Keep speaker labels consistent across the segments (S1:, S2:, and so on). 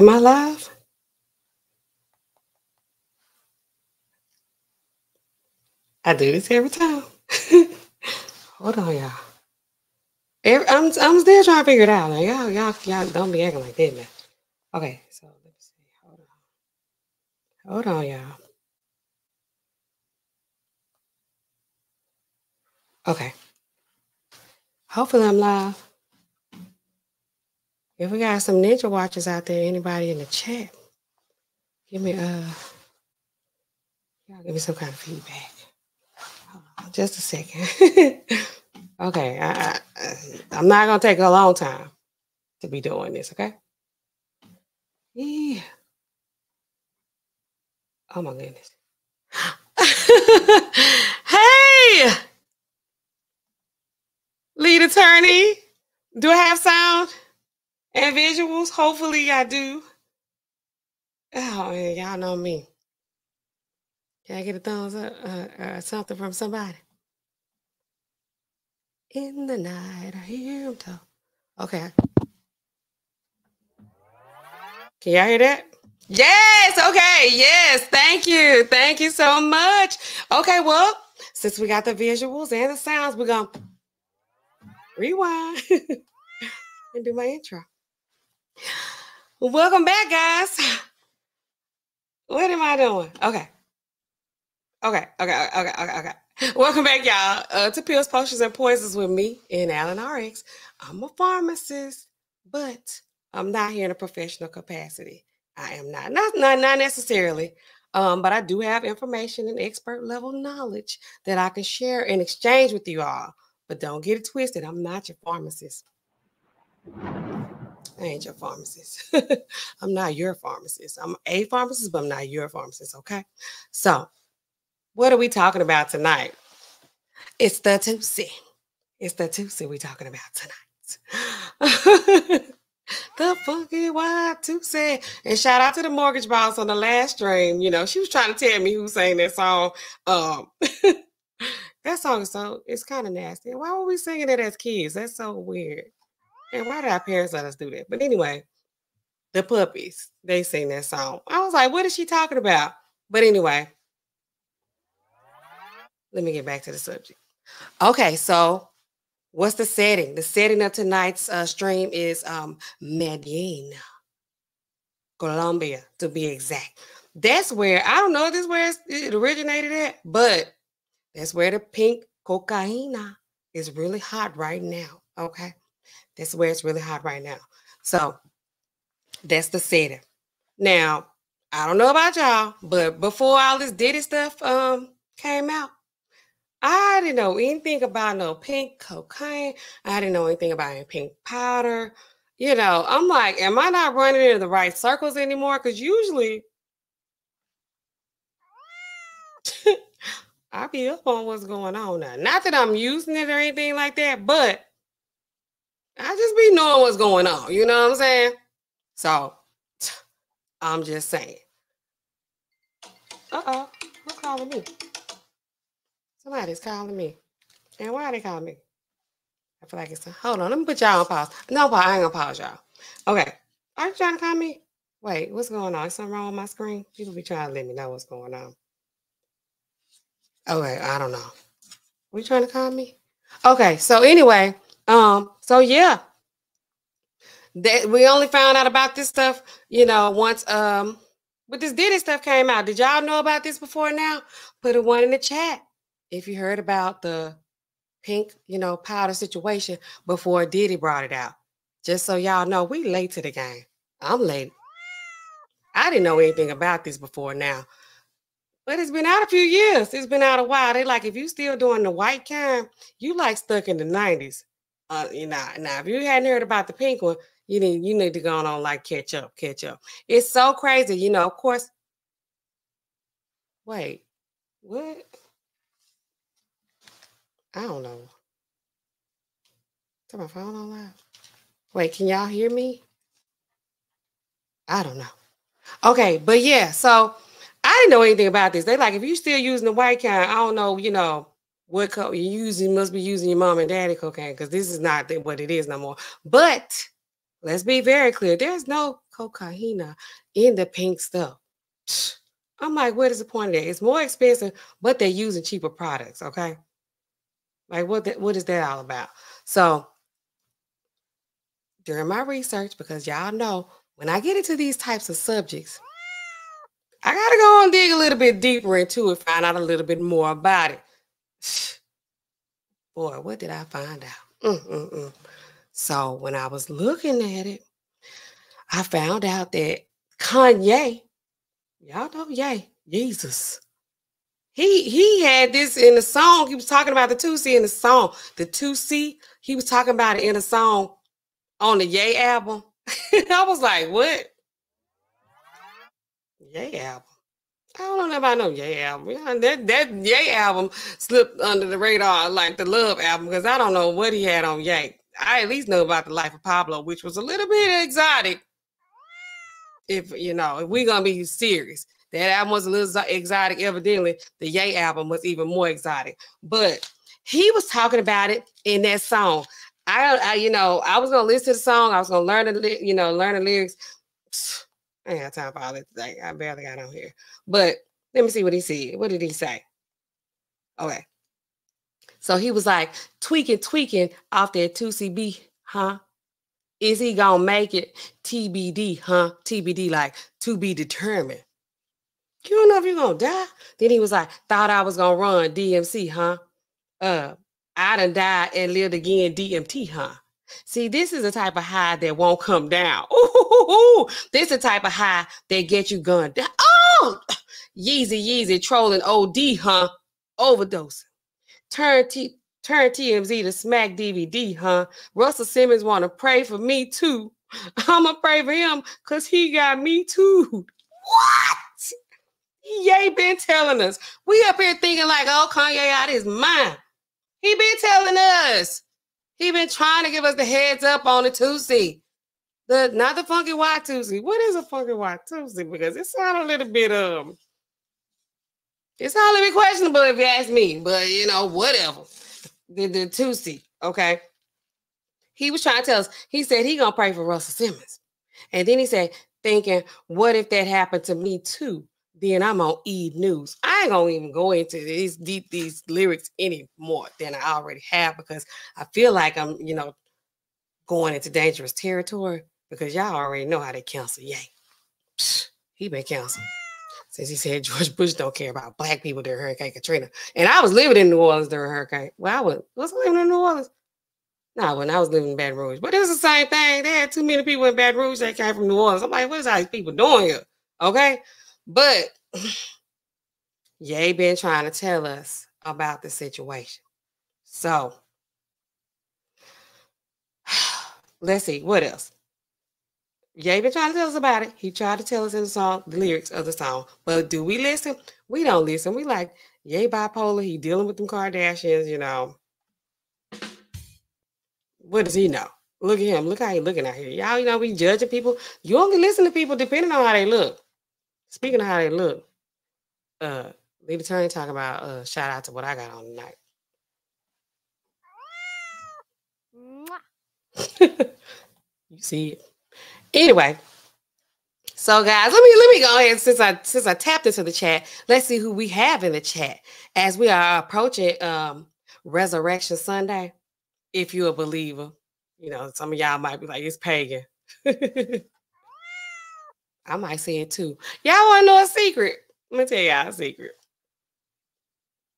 S1: Am I live? I do this every time. Hold on, y'all. Every, I'm I'm still trying to figure it out. Now. Y'all, y'all, y'all don't be acting like that, man. Okay, so let me see. Hold on. Hold on, y'all. Okay. Hopefully I'm live. If we got some ninja watchers out there, anybody in the chat, give me uh y'all give me some kind of feedback. On just a second. okay, I, I, I'm not gonna take a long time to be doing this, okay? Yeah. Oh my goodness. hey, lead attorney. Do I have sound and visuals? Hopefully I do. Oh, man, y'all know me. Can I get a thumbs up? Uh, uh, something from somebody? In the night, I hear him talk. Okay. Can y'all hear that? Yes. Okay. Yes. Thank you. Thank you so much. Okay. Well, since we got the visuals and the sounds, we're going to rewind and do my intro. Welcome back, guys. What am I doing? Okay. Okay. Okay. Okay. Okay. Okay. Welcome back, y'all, uh, to Pills, Potions, and Poisons with me N. Allen RX. I'm a pharmacist, but I'm not here in a professional capacity. I am not, not, not, not necessarily, um, but I do have information and expert level knowledge that I can share and exchange with you all. But don't get it twisted. I'm not your pharmacist. I ain't your pharmacist. I'm not your pharmacist. I'm a pharmacist, but I'm not your pharmacist. Okay. So, what are we talking about tonight? It's the Tootsie. It's the Tootsie we're talking about tonight. the funky white Tootsie. And shout out to the mortgage boss on the last stream. You know, she was trying to tell me who sang that song. Um, that song is so it's kind of nasty. Why were we singing it as kids? That's so weird. And why did our parents let us do that? But anyway, the puppies, they sing that song. I was like, what is she talking about? But anyway, let me get back to the subject. Okay, so what's the setting? The setting of tonight's uh, stream is um, Medellin, Colombia, to be exact. That's where I don't know this is where it originated at, but that's where the pink cocaina is really hot right now. Okay, that's where it's really hot right now. So that's the setting. Now, I don't know about y'all, but before all this Diddy stuff um came out, I didn't know anything about no pink cocaine. I didn't know anything about any pink powder. You know, I'm like, am I not running in the right circles anymore? Because usually I be up on what's going on now. Not that I'm using it or anything like that, but I just be knowing what's going on. You know what I'm saying? So I'm just saying. Uh oh, who's calling me? Somebody's calling me. And why are they calling me? I feel like it's a, hold on. Let me put y'all on pause. No, I ain't gonna pause y'all. Okay. Are you trying to call me? Wait, what's going on? Is something wrong with my screen? People be trying to let me know what's going on. Okay, I don't know. Were you trying to call me? Okay, so anyway, um, so yeah. That we only found out about this stuff, you know, once um but this Diddy stuff came out. Did y'all know about this before now? Put a one in the chat if you heard about the pink, you know, powder situation before Diddy brought it out. Just so y'all know, we late to the game. I'm late. I didn't know anything about this before now. But it's been out a few years. It's been out a while. They like, if you still doing the white kind, you like stuck in the 90s. Uh, you know, now if you hadn't heard about the pink one, you need you need to go on like catch up, catch up. It's so crazy, you know. Of course. Wait, what? I don't know. Turn my phone on loud. Wait, can y'all hear me? I don't know. Okay, but yeah, so I didn't know anything about this. They like if you still using the white kind, I don't know, you know, what co- you using must be using your mom and daddy cocaine because this is not what it is no more. But let's be very clear: there's no cocaine in the pink stuff. I'm like, what is the point of that? It's more expensive, but they're using cheaper products. Okay. Like what the, what is that all about? So during my research, because y'all know when I get into these types of subjects, I gotta go and dig a little bit deeper into it, find out a little bit more about it. Boy, what did I find out? Mm-mm-mm. So when I was looking at it, I found out that Kanye Y'all know, yay, Jesus. He he had this in the song. He was talking about the 2C in the song. The 2C, he was talking about it in a song on the Yay album. I was like, what? Yay album. I don't know about no Yay album. That that Yay album slipped under the radar like the Love album because I don't know what he had on Yay. I at least know about the life of Pablo, which was a little bit exotic if you know, if we're gonna be serious, that album was a little exotic. Evidently, the Yay album was even more exotic. But he was talking about it in that song. I, I you know, I was gonna listen to the song. I was gonna learn the, you know, learn the lyrics. I ain't got time for all that today. I barely got on here. But let me see what he said. What did he say? Okay. So he was like tweaking, tweaking off that 2CB, huh? Is he gonna make it? TBD, huh? TBD, like to be determined. You don't know if you're gonna die. Then he was like, thought I was gonna run DMC, huh? Uh, I done died and lived again, DMT, huh? See, this is the type of high that won't come down. Ooh, this is the type of high that get you gunned down. Oh, Yeezy, Yeezy, trolling OD, huh? Overdose. Turn T Turn TMZ to smack DVD, huh? Russell Simmons want to pray for me too. I'ma pray for him because he got me too. What? Ye been telling us. We up here thinking like, oh, Kanye out his mind. He been telling us. He been trying to give us the heads up on the 2C. The not the funky Y 2C. What is a funky Y 2C? Because it sounds a little bit um it's all a bit questionable if you ask me, but you know, whatever the, the Tusi, okay? He was trying to tell us, he said he gonna pray for Russell Simmons. And then he said, thinking, what if that happened to me too? Then I'm on E News. I ain't gonna even go into these deep these lyrics any more than I already have because I feel like I'm, you know, going into dangerous territory because y'all already know how they cancel Yay. Psh, he been canceled since he said George Bush don't care about black people during Hurricane Katrina. And I was living in New Orleans during Hurricane. Well, I was was I living in New Orleans. No, when I was living in Baton Rouge. But it was the same thing. They had too many people in Baton Rouge that came from New Orleans. I'm like, what is all these people doing here? Okay. But Ye been trying to tell us about the situation. So let's see what else. Ye been trying to tell us about it. He tried to tell us in the song the lyrics of the song. But do we listen? We don't listen. We like Ye bipolar. He dealing with them Kardashians, you know. What does he know? Look at him. Look how he looking out here. Y'all, you know, we judging people. You only listen to people depending on how they look. Speaking of how they look, uh, Lead Attorney talking about uh shout out to what I got on tonight. you see it. Anyway, so guys, let me let me go ahead since I since I tapped into the chat. Let's see who we have in the chat as we are approaching um Resurrection Sunday. If you're a believer, you know some of y'all might be like it's pagan. I might say it too. Y'all want to know a secret? Let me tell y'all a secret.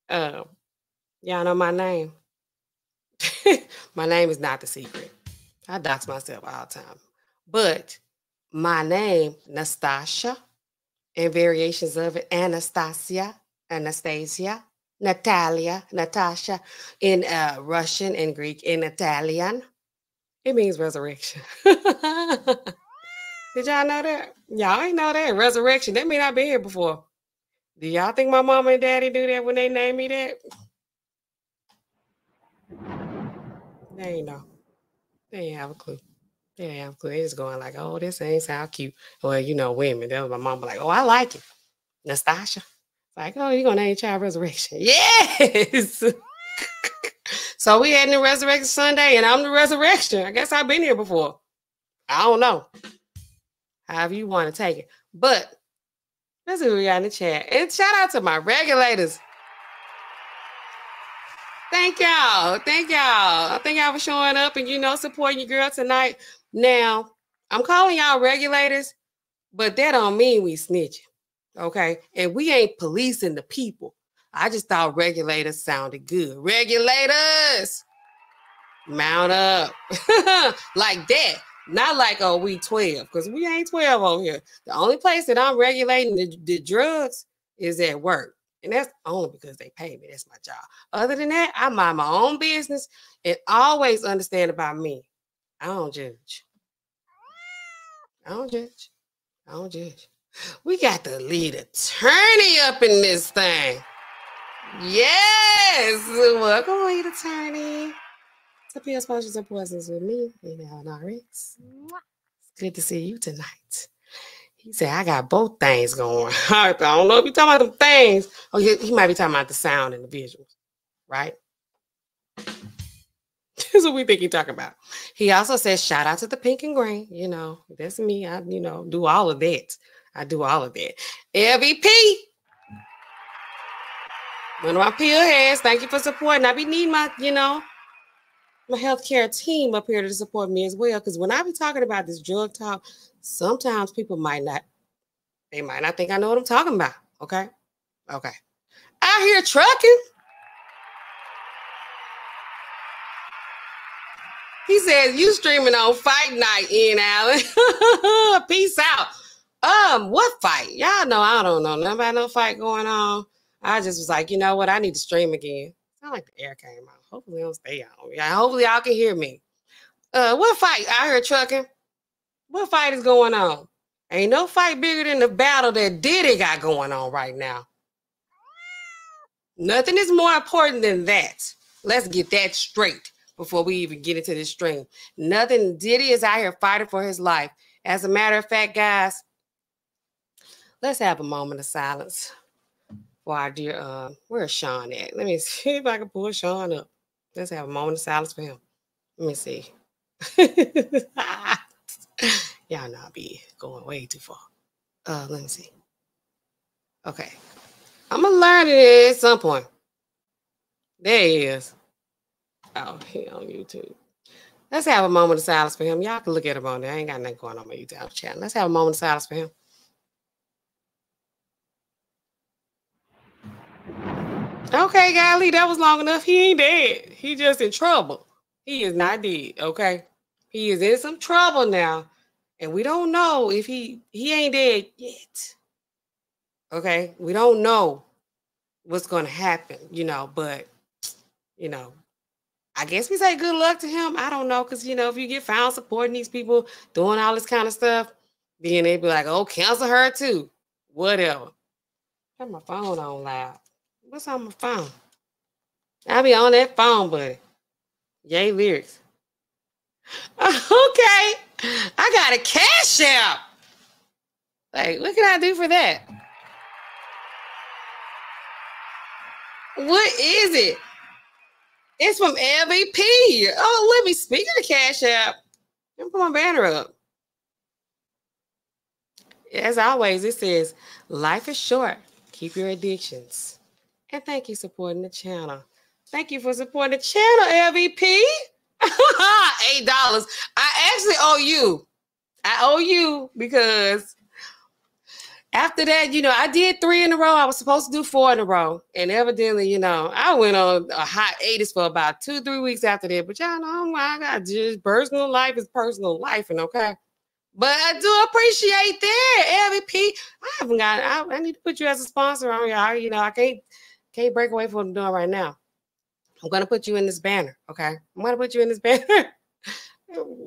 S1: Um, y'all know my name. my name is not the secret. I dox myself all the time. But my name, Nastasha, and variations of it, Anastasia, Anastasia, Natalia, Natasha, in uh, Russian and Greek, in Italian, it means resurrection. Did y'all know that? Y'all ain't know that. Resurrection. That mean I've been here before. Do y'all think my mama and daddy do that when they name me that? They ain't know. They ain't have a clue. Yeah, they just going like, oh, this ain't sound cute. Well, you know, women. That was my mom like, oh, I like it. Nastasha. Like, oh, you're gonna name child resurrection. Yes. so we had the resurrection Sunday, and I'm the resurrection. I guess I've been here before. I don't know. However you want to take it. But let's see we got in the chat. And shout out to my regulators. Thank y'all. Thank y'all. I thank y'all for showing up and you know supporting your girl tonight. Now, I'm calling y'all regulators, but that don't mean we snitching. Okay. And we ain't policing the people. I just thought regulators sounded good. Regulators, mount up like that. Not like, oh, we 12, because we ain't 12 on here. The only place that I'm regulating the, the drugs is at work. And that's only because they pay me. That's my job. Other than that, I mind my own business and always understand about me. I don't judge. I don't judge. I don't judge. We got the lead attorney up in this thing. Yes. Welcome, lead attorney. PS Potions and Poisons with me, N. Allen RX. It's good to see you tonight. He said, I got both things going. I don't know if you're talking about them things. Oh, he, he might be talking about the sound and the visuals, right? This is what we think he's talking about. He also says, shout out to the pink and green. You know, that's me. I, you know, do all of that. I do all of that. LVP. One of my peel heads. Thank you for supporting. I be needing my, you know, my healthcare team up here to support me as well. Because when I be talking about this drug talk, sometimes people might not, they might not think I know what I'm talking about. Okay. Okay. Out here trucking. He says you streaming on fight night, N. Allen. Peace out. Um, what fight? Y'all know I don't know Nobody no fight going on. I just was like, you know what? I need to stream again. Sound like the air came out. Hopefully stay on. Yeah, hopefully y'all can hear me. Uh, what fight? I heard trucking. What fight is going on? Ain't no fight bigger than the battle that Diddy got going on right now. Nothing is more important than that. Let's get that straight before we even get into this stream. Nothing. Diddy is out here fighting for his life. As a matter of fact, guys, let's have a moment of silence for our dear. Uh, where's Sean at? Let me see if I can pull Sean up. Let's have a moment of silence for him. Let me see. Y'all not be going way too far. Uh, let me see. Okay. I'm gonna learn it at some point. There he is. Oh, he on YouTube. Let's have a moment of silence for him. Y'all can look at him on there. I ain't got nothing going on my YouTube channel. Let's have a moment of silence for him. Okay, golly, that was long enough. He ain't dead. He just in trouble. He is not dead. Okay. He is in some trouble now. And we don't know if he he ain't dead yet. Okay. We don't know what's gonna happen, you know, but you know, I guess we say good luck to him. I don't know, because you know, if you get found supporting these people doing all this kind of stuff, then they'd be like, oh, cancel her too. Whatever. Have my phone on loud. What's on my phone? I'll be on that phone, buddy. Yay lyrics. Okay. I got a cash app. Like, what can I do for that? What is it? It's from LVP. Oh, let me speak of the cash app. Let me put my banner up. As always, it says, life is short. Keep your addictions. And thank you supporting the channel. Thank you for supporting the channel, LVP. Eight dollars. I actually owe you. I owe you because after that, you know, I did three in a row. I was supposed to do four in a row. And evidently, you know, I went on a hot 80s for about two, three weeks after that. But y'all know oh I got just personal life is personal life, and okay. But I do appreciate that, LVP. I haven't got I, I need to put you as a sponsor on here. You know, I can't can't break away from what I'm doing right now. I'm gonna put you in this banner, okay? I'm gonna put you in this banner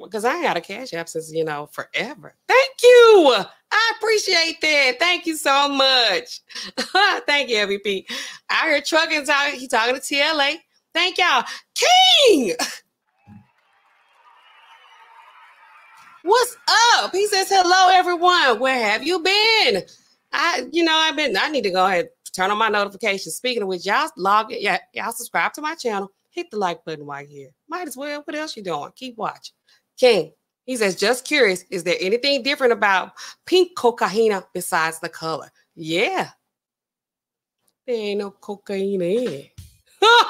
S1: because I got a cash app since you know forever. Thank you. I appreciate that. Thank you so much. Thank you, MVP. I heard trucking talking. He talking to TLA. Thank y'all, King. What's up? He says, "Hello, everyone. Where have you been?" I, you know, I've been. I need to go ahead turn on my notifications. Speaking of which, y'all log in, yeah, y'all subscribe to my channel. Hit the like button you're here. Might as well. What else you doing? Keep watching. King, He says, just curious, is there anything different about pink cocaine besides the color? Yeah. There ain't no cocaine in it.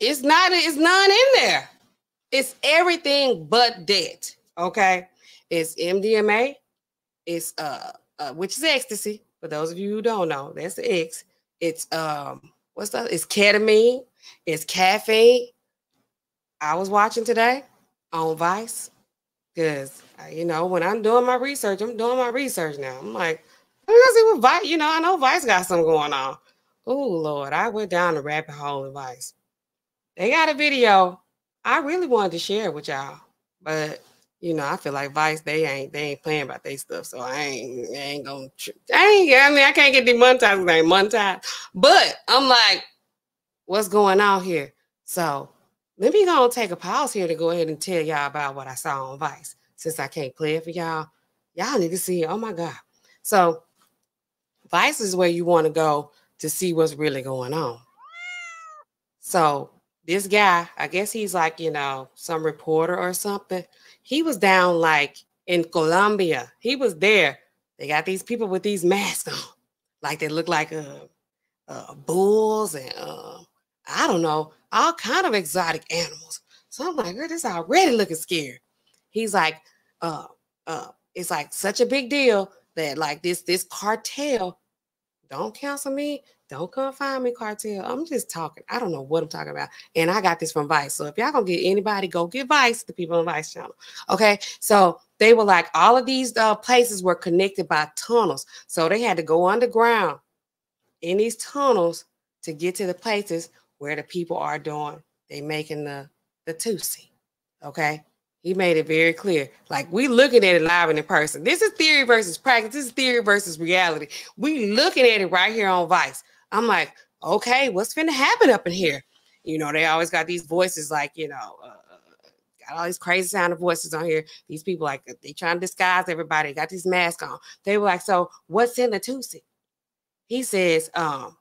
S1: it's not, it's none in there. It's everything but debt. Okay. It's MDMA. It's uh, uh which is ecstasy. For those of you who don't know, that's the X. It's um, what's that? It's ketamine. It's caffeine. I was watching today on Vice because you know when I'm doing my research, I'm doing my research now. I'm like, me see what Vice. You know, I know Vice got something going on. Oh Lord, I went down the rabbit hole of Vice. They got a video. I really wanted to share with y'all, but you know, I feel like Vice, they ain't they ain't playing about their stuff. So I ain't I ain't gonna I ain't I mean I can't get demonetized, they ain't monetized. But I'm like, what's going on here? So let me go and take a pause here to go ahead and tell y'all about what I saw on Vice. Since I can't play it for y'all, y'all need to see it. Oh my God. So Vice is where you want to go to see what's really going on. So this guy, I guess he's like, you know, some reporter or something. He was down like in Colombia. He was there. They got these people with these masks on, like they look like uh, uh, bulls and uh, I don't know, all kind of exotic animals. So I'm like, this already looking scared. He's like, uh, uh, it's like such a big deal that like this this cartel don't cancel me. Don't come find me, cartel. I'm just talking. I don't know what I'm talking about. And I got this from Vice. So if y'all gonna get anybody, go get Vice, the people on Vice channel. Okay. So they were like, all of these uh, places were connected by tunnels. So they had to go underground in these tunnels to get to the places where the people are doing, they making the the Tusi. Okay. He made it very clear. Like we looking at it live and in person. This is theory versus practice. This is theory versus reality. We looking at it right here on Vice. I'm like, okay, what's to happen up in here? You know, they always got these voices like, you know, uh, got all these crazy sounding voices on here. These people like they trying to disguise everybody. Got these masks on. They were like, so what's in the Tusi? He says, um,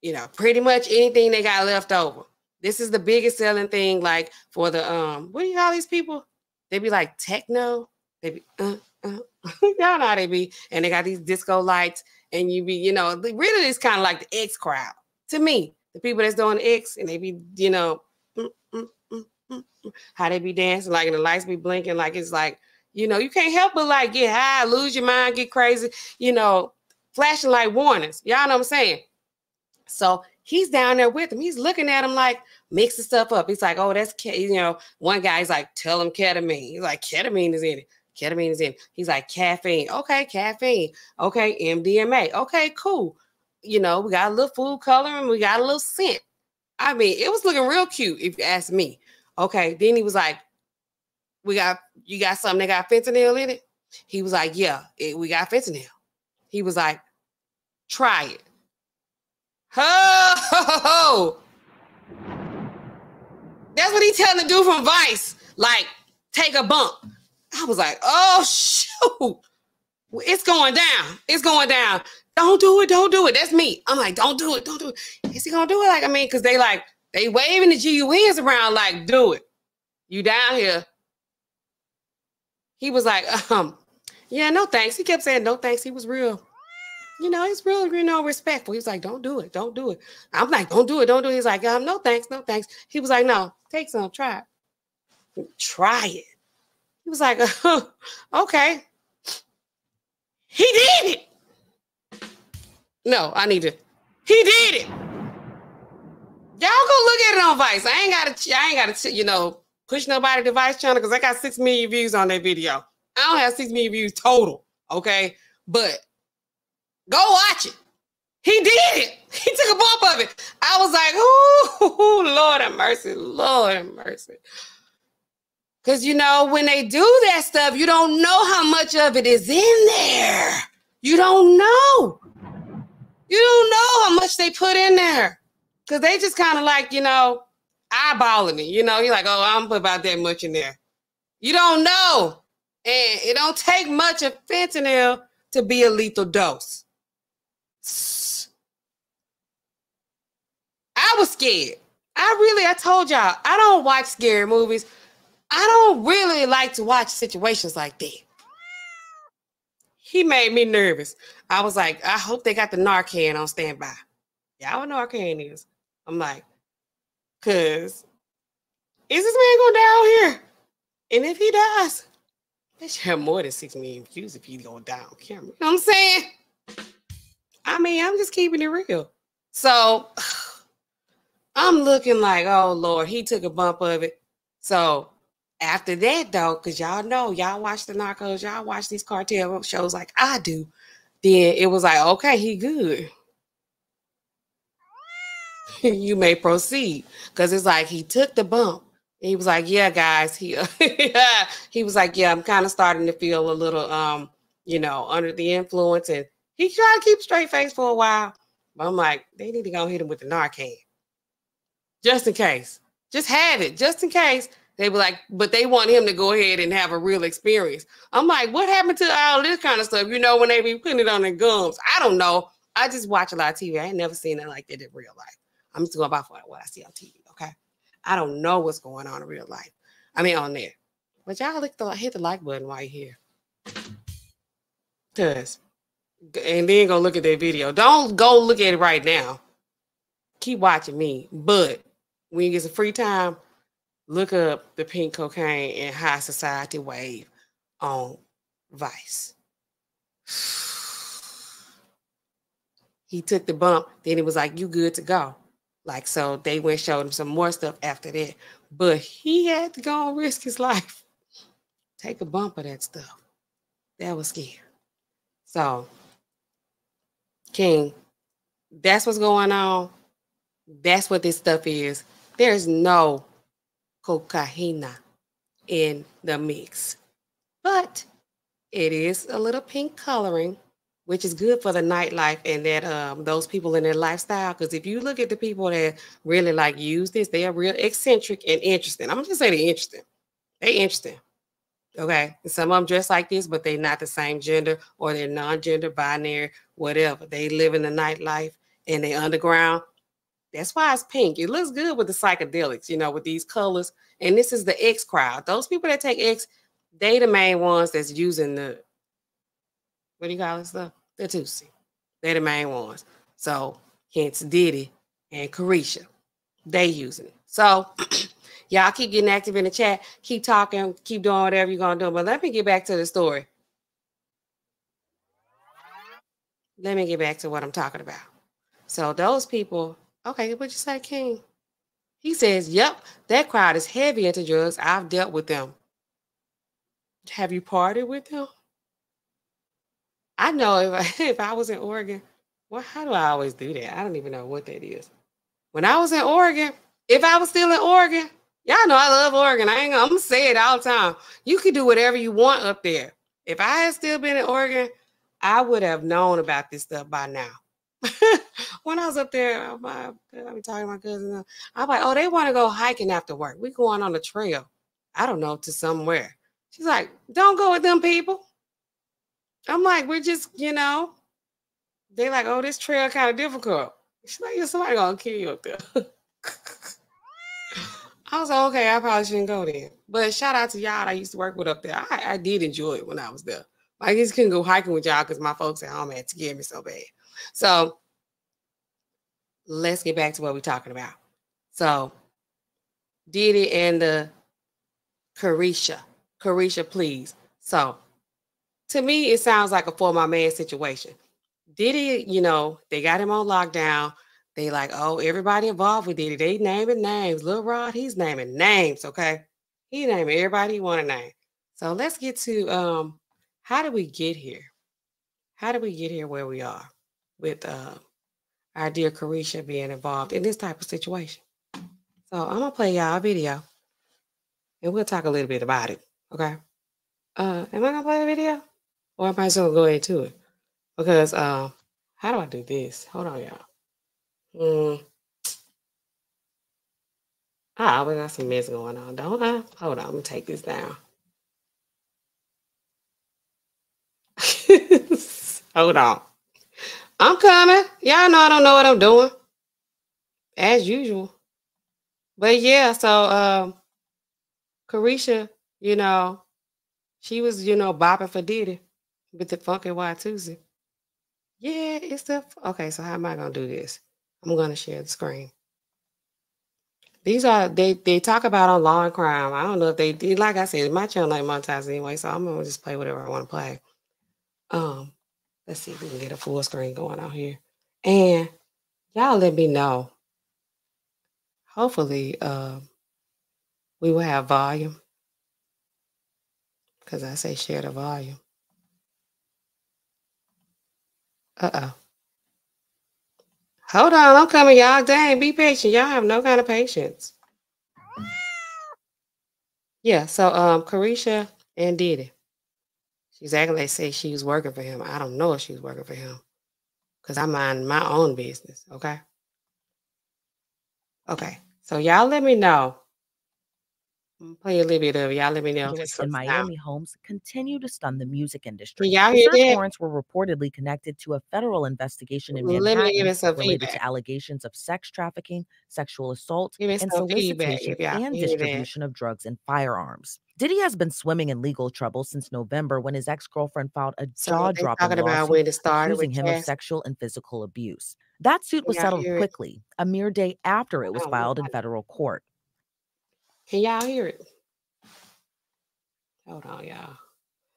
S1: you know, pretty much anything they got left over. This is the biggest selling thing, like for the um, what do you call these people? They be like techno. They be uh, uh. y'all know how they be, and they got these disco lights, and you be, you know, really it's kind of like the X crowd to me. The people that's doing X, and they be, you know, mm, mm, mm, how they be dancing, like and the lights be blinking, like it's like, you know, you can't help but like get high, lose your mind, get crazy, you know, flashing like warnings. Y'all know what I'm saying? So he's down there with him. He's looking at him like mixing stuff up. He's like, oh, that's you know, one guy's like, tell him ketamine. He's like, ketamine is in it. Ketamine is in. He's like, caffeine. Okay, caffeine. Okay, MDMA. Okay, cool. You know, we got a little food coloring, we got a little scent. I mean, it was looking real cute, if you ask me. Okay, then he was like, we got you got something that got fentanyl in it. He was like, yeah, it, we got fentanyl. He was like, try it. Ho, ho, ho, That's what he telling the dude from Vice. Like, take a bump. I was like, oh shoot. It's going down. It's going down. Don't do it. Don't do it. That's me. I'm like, don't do it. Don't do it. Is he gonna do it? Like, I mean, because they like they waving the GUNs around, like, do it. You down here. He was like, um, yeah, no thanks. He kept saying no thanks. He was real you know, he's really, you know, respectful. He's like, don't do it, don't do it. I'm like, don't do it, don't do it. He's like, um, no thanks, no thanks. He was like, no, take some, try it. Try it. He was like, okay. He did it. No, I need to. He did it. Y'all go look at it on Vice. I ain't got to, I ain't got to, you know, push nobody to Vice channel because I got six million views on that video. I don't have six million views total. Okay. But Go watch it. He did it. He took a bump of it. I was like, ooh, Lord have mercy. Lord have mercy. Because, you know, when they do that stuff, you don't know how much of it is in there. You don't know. You don't know how much they put in there. Because they just kind of like, you know, eyeballing it. You know, you're like, oh, I'm put about that much in there. You don't know. And it don't take much of fentanyl to be a lethal dose. I was scared. I really, I told y'all, I don't watch scary movies. I don't really like to watch situations like that. He made me nervous. I was like, I hope they got the Narcan on standby. Yeah, what Narcan is. I'm like, cause is this man going down here? And if he dies, they should have more than six million views if he go down camera. You know what I'm saying? I mean, I'm just keeping it real. So I'm looking like, oh Lord, he took a bump of it. So after that, though, because y'all know, y'all watch the Narcos, y'all watch these cartel shows like I do, then it was like, okay, he good. you may proceed. Because it's like he took the bump. He was like, yeah, guys. He he was like, yeah, I'm kind of starting to feel a little um, you know, under the influence. And he tried to keep straight face for a while. But I'm like, they need to go hit him with the Narcan. Just in case. Just have it, just in case. They were like, but they want him to go ahead and have a real experience. I'm like, what happened to all this kind of stuff? You know, when they be putting it on their gums. I don't know. I just watch a lot of TV. I ain't never seen it like that in real life. I'm just going by what I see on TV. Okay. I don't know what's going on in real life. I mean, on there. But y'all hit the, hit the like button while you're here. Cause, and then go look at that video. Don't go look at it right now. Keep watching me. But when you get some free time, look up the pink cocaine and high society wave on Vice. he took the bump, then it was like, you good to go. Like, so they went showed him some more stuff after that. But he had to go and risk his life. Take a bump of that stuff. That was scary. So, King, that's what's going on. That's what this stuff is. There's no cocaine in the mix. But it is a little pink coloring, which is good for the nightlife and that um those people in their lifestyle. Because if you look at the people that really like use this, they are real eccentric and interesting. I'm gonna just say they're interesting. They interesting. Okay. Some of them dress like this, but they're not the same gender or they're non-gender, binary, whatever. They live in the nightlife and they underground that's why it's pink. It looks good with the psychedelics, you know, with these colors. And this is the X crowd. Those people that take X, they the main ones that's using the what do you call it stuff? The Tusi. They're the main ones. So hence Diddy and Caresha. They using it. So y'all keep getting active in the chat, keep talking, keep doing whatever you're gonna do. But let me get back to the story. Let me get back to what I'm talking about. So those people Okay, what'd you say, King? He says, Yep, that crowd is heavy into drugs. I've dealt with them. Have you partied with them? I know if I, if I was in Oregon, well, how do I always do that? I don't even know what that is. When I was in Oregon, if I was still in Oregon, y'all know I love Oregon. I ain't I'm gonna say it all the time. You can do whatever you want up there. If I had still been in Oregon, I would have known about this stuff by now. when I was up there, my, I be talking to my cousin. I'm like, oh, they want to go hiking after work. We going on a trail. I don't know to somewhere. She's like, don't go with them people. I'm like, we're just, you know, they like, oh, this trail kind of difficult. She's like, yeah, somebody gonna kill you up there. I was like, okay, I probably shouldn't go there. But shout out to y'all I used to work with up there. I, I did enjoy it when I was there. I just couldn't go hiking with y'all because my folks at home had to get me so bad. So let's get back to what we're talking about. So Diddy and the Caresha, Caresha, please. So to me, it sounds like a for my man situation. Diddy, you know, they got him on lockdown. They like, oh, everybody involved with Diddy. They naming names. Lil Rod, he's naming names, okay? He naming everybody he want to name. So let's get to um, how did we get here? How did we get here where we are? with uh, our dear Caresha being involved in this type of situation. So I'm gonna play y'all a video and we'll talk a little bit about it. Okay. Uh am I gonna play a video? Or am I just gonna go into it? Because um how do I do this? Hold on, y'all. Hmm. I always got some mess going on, don't I? Hold on, I'm gonna take this down. Hold on. I'm coming. Y'all know I don't know what I'm doing. As usual. But yeah, so um Caresha, you know, she was, you know, bopping for Diddy with the funky Watusi. Yeah, it's the okay. So how am I gonna do this? I'm gonna share the screen. These are they they talk about on law and crime. I don't know if they did. Like I said, my channel ain't monetized anyway, so I'm gonna just play whatever I want to play. Um, let's see if we can get a full screen going out here. And y'all let me know. Hopefully, um, we will have volume because I say share the volume. Uh oh. Hold on, I'm coming, y'all. Dang, be patient. Y'all have no kind of patience. Yeah, so um Caresha and Diddy. She's acting like say she was working for him. I don't know if she was working for him. Because I mind my own business. Okay. Okay. So y'all let me know Mm, play a little bit of. Y'all let me know.
S2: And Miami homes continue to stun the music industry.
S1: Y'all hear that?
S2: warrants were reportedly connected to a federal investigation in mm,
S1: Let me
S2: Manhattan
S1: give it some
S2: related
S1: feedback.
S2: to allegations of sex trafficking, sexual assault, and solicitation and
S1: that.
S2: distribution of drugs and firearms. Diddy has been swimming in legal trouble since November when his ex-girlfriend filed a
S1: So
S2: jaw-dropping
S1: talking
S2: lawsuit
S1: when it started
S2: accusing him of sexual and physical abuse. That suit was settled quickly, a mere day after it was
S1: Oh,
S2: filed in federal court.
S1: Can y'all hear it? Hold on, y'all.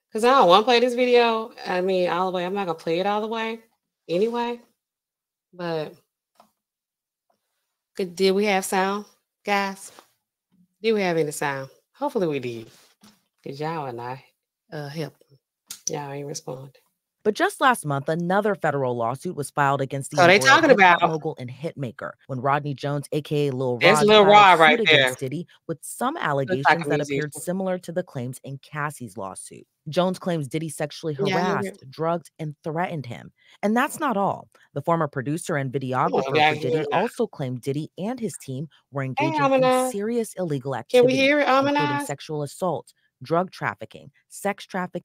S1: Because I don't want to play this video. I mean, all the way. I'm not going to play it all the way anyway. But did we have sound, guys? Did we have any sound? Hopefully we did. Because y'all and I uh, helped. Y'all ain't responding.
S2: But just last month, another federal lawsuit was filed against the
S1: So they talking about-
S2: mogul and hitmaker when Rodney Jones, aka Lil Rod,
S1: Lil Rod right
S2: against
S1: there.
S2: Diddy with some allegations
S1: a
S2: that appeared similar to the claims in Cassie's lawsuit. Jones claims Diddy sexually
S1: Yeah,
S2: harassed, drugged, and threatened him. And that's not all. The former producer and videographer
S1: y'all
S2: for
S1: can
S2: Diddy
S1: hear it now.
S2: also claimed Diddy and his team were
S1: Hey,
S2: engaging in serious illegal
S1: Can
S2: activity,
S1: we hear it,
S2: including sexual assault, drug trafficking, sex trafficking,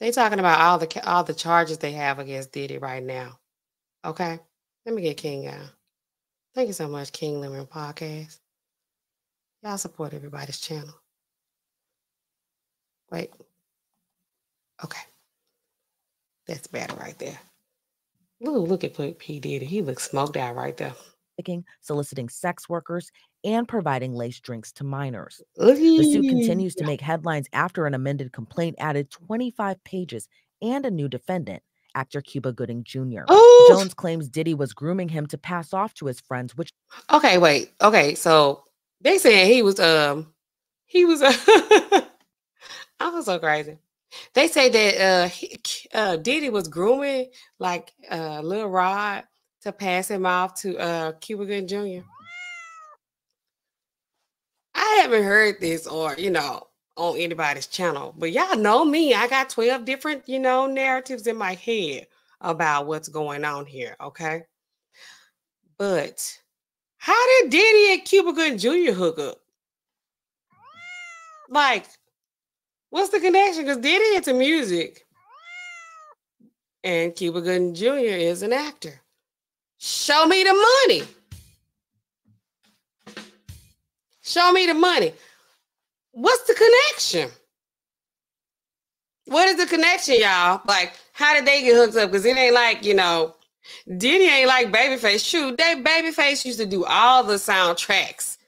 S1: They talking about all the all the charges they have against Diddy right now. Okay, let me get King out. Thank you so much, King Lemon Podcast. Y'all support everybody's channel. Wait. Okay, that's better right there. Ooh, look at P. Diddy. He looks smoked out right there.
S2: soliciting sex workers, and providing laced drinks to minors. The suit continues to make headlines after an amended complaint added 25 pages and a new defendant, actor Cuba Gooding Jr.
S1: Oh,
S2: Jones claims Diddy was grooming him to pass off to his friends, which
S1: okay. Wait. Okay, so they saying he was um he was uh, I was so crazy. They say that uh, he, uh Diddy was grooming like uh Lil Rod to pass him off to uh Cuba Gooding Jr. I haven't heard this or you know on anybody's channel, but y'all know me. I got 12 different, you know, narratives in my head about what's going on here, okay? But how did Diddy and Cuba Gooding Jr. hook up? Like, what's the connection? Because Diddy into music and Cuba Gooding Jr. is an actor. Show me the money. Show me the money. What's the connection? What is the connection, y'all? Like, how did they get hooked up? Because it ain't like, you know, Diddy ain't like Babyface. Shoot, they Babyface used to do all the soundtracks.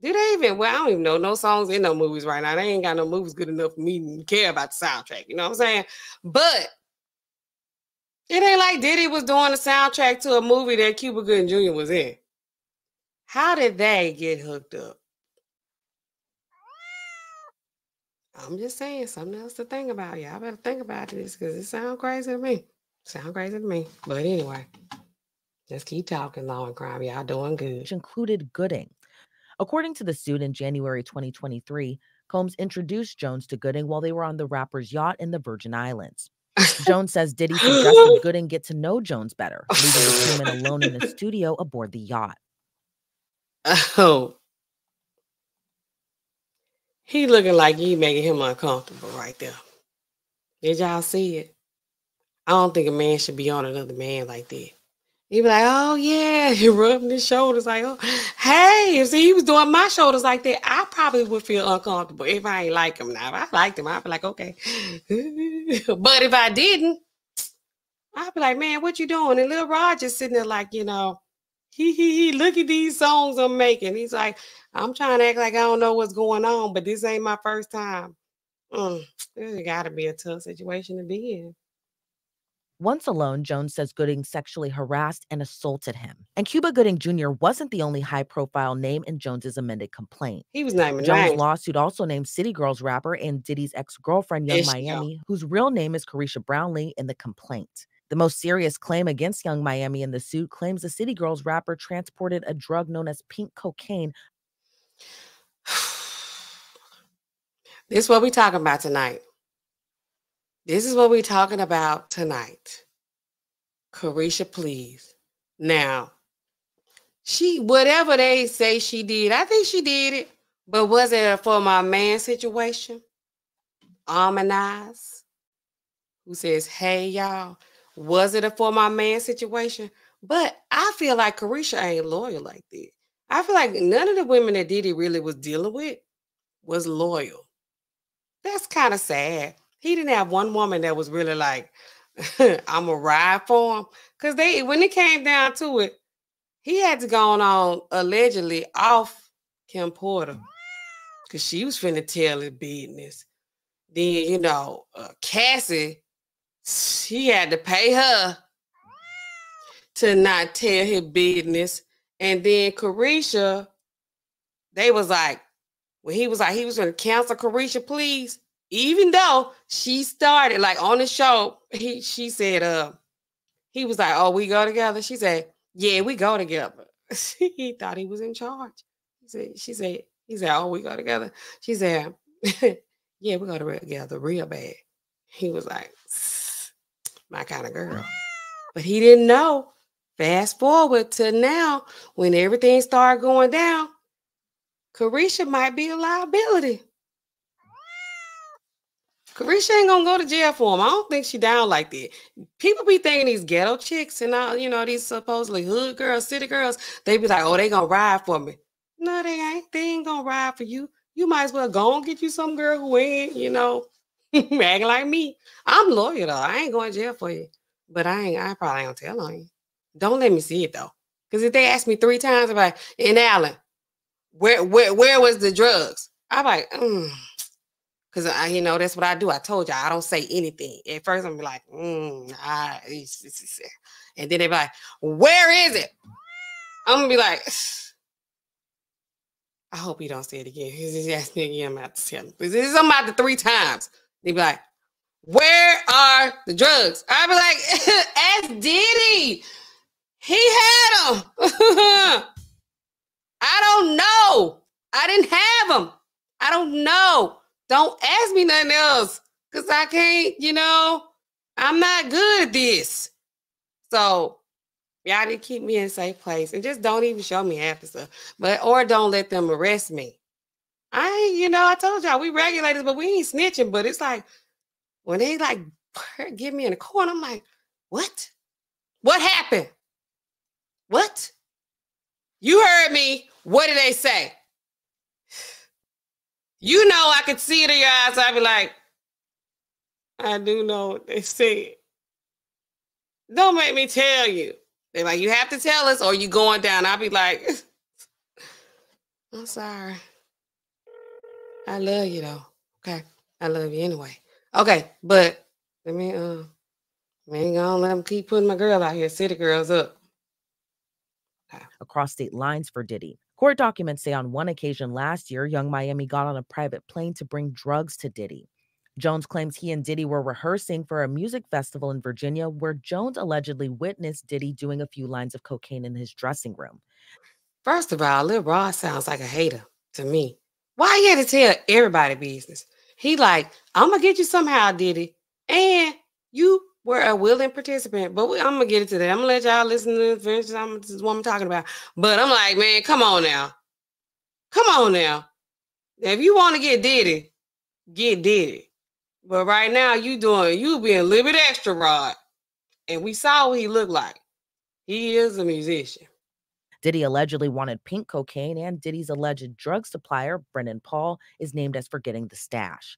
S1: Do they even? Well, I don't even know no songs in no movies right now. They ain't got no movies good enough for me to care about the soundtrack. You know what I'm saying? But it ain't like Diddy was doing the soundtrack to a movie that Cuba Gooding Jr. was in. How did they get hooked up? I'm just saying something else to think about. Y'all better think about this because it sounds crazy to me. Sound crazy to me. But anyway, just keep talking, law and crime. Y'all doing good.
S2: Which included Gooding. According to the suit in January 2023, Combs introduced Jones to Gooding while they were on the rapper's yacht in the Virgin Islands. Jones says Diddy suggested Gooding get to know Jones better, leaving the two men alone in the studio aboard the yacht.
S1: Oh. He looking like you making him uncomfortable right there. Did y'all see it? I don't think a man should be on another man like that. He be like, oh yeah, he rubbing his shoulders like, oh, hey, if he was doing my shoulders like that, I probably would feel uncomfortable if I ain't like him. Now, if I liked him, I'd be like, okay. but if I didn't, I'd be like, man, what you doing? And little Roger's sitting there like, you know, he he he, look at these songs I'm making. He's like, I'm trying to act like I don't know what's going on, but this ain't my first time. Mm, this got to be a tough situation to be in.
S2: Once alone, Jones says Gooding sexually harassed and assaulted him. And Cuba Gooding Jr. wasn't the only high profile name in Jones's amended complaint.
S1: He was named
S2: Jones'
S1: names.
S2: lawsuit also named City Girls rapper and Diddy's ex girlfriend,
S1: Yung.
S2: Miami, whose real name is Caresha Brownlee, in the complaint. The most serious claim against Yung Miami in the suit claims the City Girls rapper transported a drug known as pink cocaine
S1: This is what we're talking about tonight. This is what we're talking about tonight. Caresha, please. Now, she whatever they say she did, I think she did it. But was it for my man situation? Harmonize, who says, "Hey y'all," was it a for my man situation? But I feel like Caresha ain't loyal like that. I feel like none of the women that Diddy really was dealing with was loyal. That's kind of sad. He didn't have one woman that was really like, I'm a ride for him. Cause they when it came down to it, he had to go on allegedly off Kim Porter. Cause she was finna tell his business. Then, you know, uh, Cassie, he had to pay her to not tell his business. And then Caresha, they was like, when he was like, he was gonna cancel Caresha, please. Even though she started like on the show, he she said, uh, he was like, Oh, we go together. She said, Yeah, we go together. he thought he was in charge. He said, she said, he said, Oh, we go together. She said, Yeah, we go together real bad. He was like, my kind of girl. But he didn't know. Fast forward to now, when everything started going down, Caresha might be a liability. Caresha ain't gonna go to jail for him. I don't think she down like that. People be thinking these ghetto chicks and all, you know, these supposedly hood girls, city girls, they be like, oh, they gonna ride for me. No, they ain't. They ain't gonna ride for you. You might as well go and get you some girl who ain't, you know, acting like me. I'm loyal though. I ain't going to jail for you. But I ain't, I probably ain't gonna tell on you. Don't let me see it though. Because if they ask me three times about N. Allen, where where where was the drugs? I'm like, mm. Cause I, you know, that's what I do. I told y'all I don't say anything. At first, I'm like, mm, it's- and then they be like, where is it? I'm gonna be like, I hope you don't say it again. He's asking again. I'm about to tell him. This is about the three times. They be like, where are the drugs? I be like, ask Diddy. He had them. I don't know. I didn't have them. I don't know. Don't ask me nothing else because I can't, you know, I'm not good at this. So y'all need to keep me in safe place and just don't even show me after stuff. But or don't let them arrest me. I you know, I told y'all we regulators, but we ain't snitching. But it's like when they like get me in the corner, I'm like, what? What happened? What? You heard me. What did they say? You know, I could see it in your eyes. I'd be like, I do know what they said. Don't make me tell you. They're like, you have to tell us or you going down. I'll be like, I'm sorry. I love you though. Okay. I love you anyway. Okay, but let me uh we ain't gonna let them keep putting my girl out here, city girls up.
S2: Across state lines for Diddy. Court documents say on one occasion last year, Yung Miami got on a private plane to bring drugs to Diddy. Jones claims he and Diddy were rehearsing for a music festival in Virginia where Jones allegedly witnessed Diddy doing a few lines of cocaine in his dressing room.
S1: First of all, Lil Rod sounds like a hater to me. Why you had to tell everybody business? He like, I'm gonna get you somehow, Diddy. And you were a willing participant. But we, I'm gonna get into that. I'm gonna let y'all listen to this. finish. I'm this is what I'm talking about. But I'm like, man, come on now. Come on now. If you want to get Diddy, get Diddy. But right now, you doing you being a little bit extra rod. And we saw what he looked like. He is a musician.
S2: Diddy allegedly wanted pink cocaine, and Diddy's alleged drug supplier, Brendan Paul, is named as for getting the stash.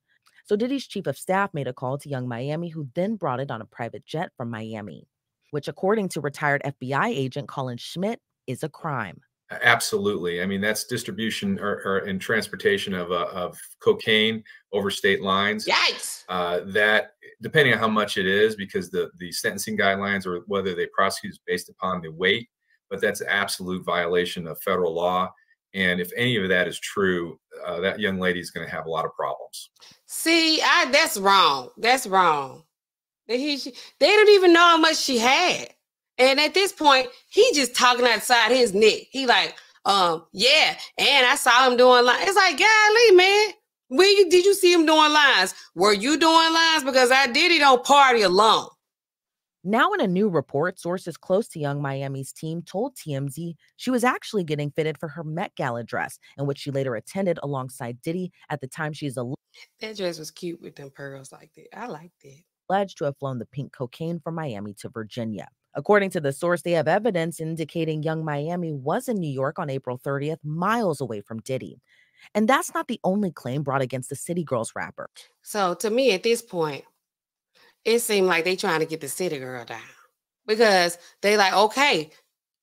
S2: So Diddy's chief of staff made a call to Yung Miami, who then brought it on a private jet from Miami, which, according to retired FBI agent Colin Schmidt, is a crime.
S3: Absolutely. I mean, that's distribution or, or and transportation of, uh, of cocaine over state lines.
S1: Yikes.
S3: Uh, that, depending on how much it is, because the, the sentencing guidelines or whether they prosecute is based upon the weight, but that's absolute violation of federal law. And if any of that is true, uh, that young lady is going to have a lot of problems.
S1: See, I that's wrong. That's wrong. He, she, they don't even know how much she had. And at this point, he just talking outside his neck. He like, um, yeah, and I saw him doing lines. It's like, golly, man. When you, did you see him doing lines? Were you doing lines? Because I did it on party alone.
S2: Now, in a new report, sources close to Yung Miami's team told TMZ she was actually getting fitted for her Met Gala dress, in which she later attended alongside Diddy. At the time, she's a
S1: that dress was cute with them pearls like that. I liked it.
S2: Alleged to have flown the pink cocaine from Miami to Virginia. According to the source, they have evidence indicating Yung Miami was in New York on April 30th, miles away from Diddy. And that's not the only claim brought against the City Girls rapper.
S1: So to me, at this point, it seemed like they trying to get the city girl down because they like, okay,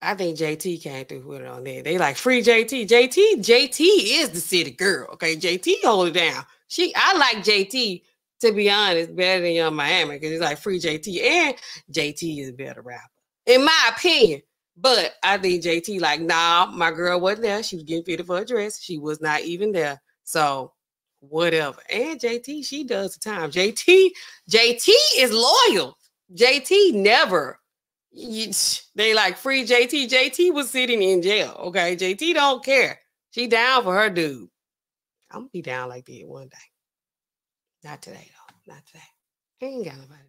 S1: I think JT came through with it on there. They like free JT. JT, JT is the city girl. Okay, JT hold it down. She, I like JT to be honest, better than Yung Miami because it's like free JT and JT is a better rapper, in my opinion. But I think JT like, nah, my girl wasn't there. She was getting fitted for a dress. She was not even there. So whatever. And JT, she does the time. JT, JT is loyal. JT never. they like free JT. JT was sitting in jail. Okay. JT don't care. She down for her dude. I'm gonna be down like that one day. Not today, though. Not today. ain't got nobody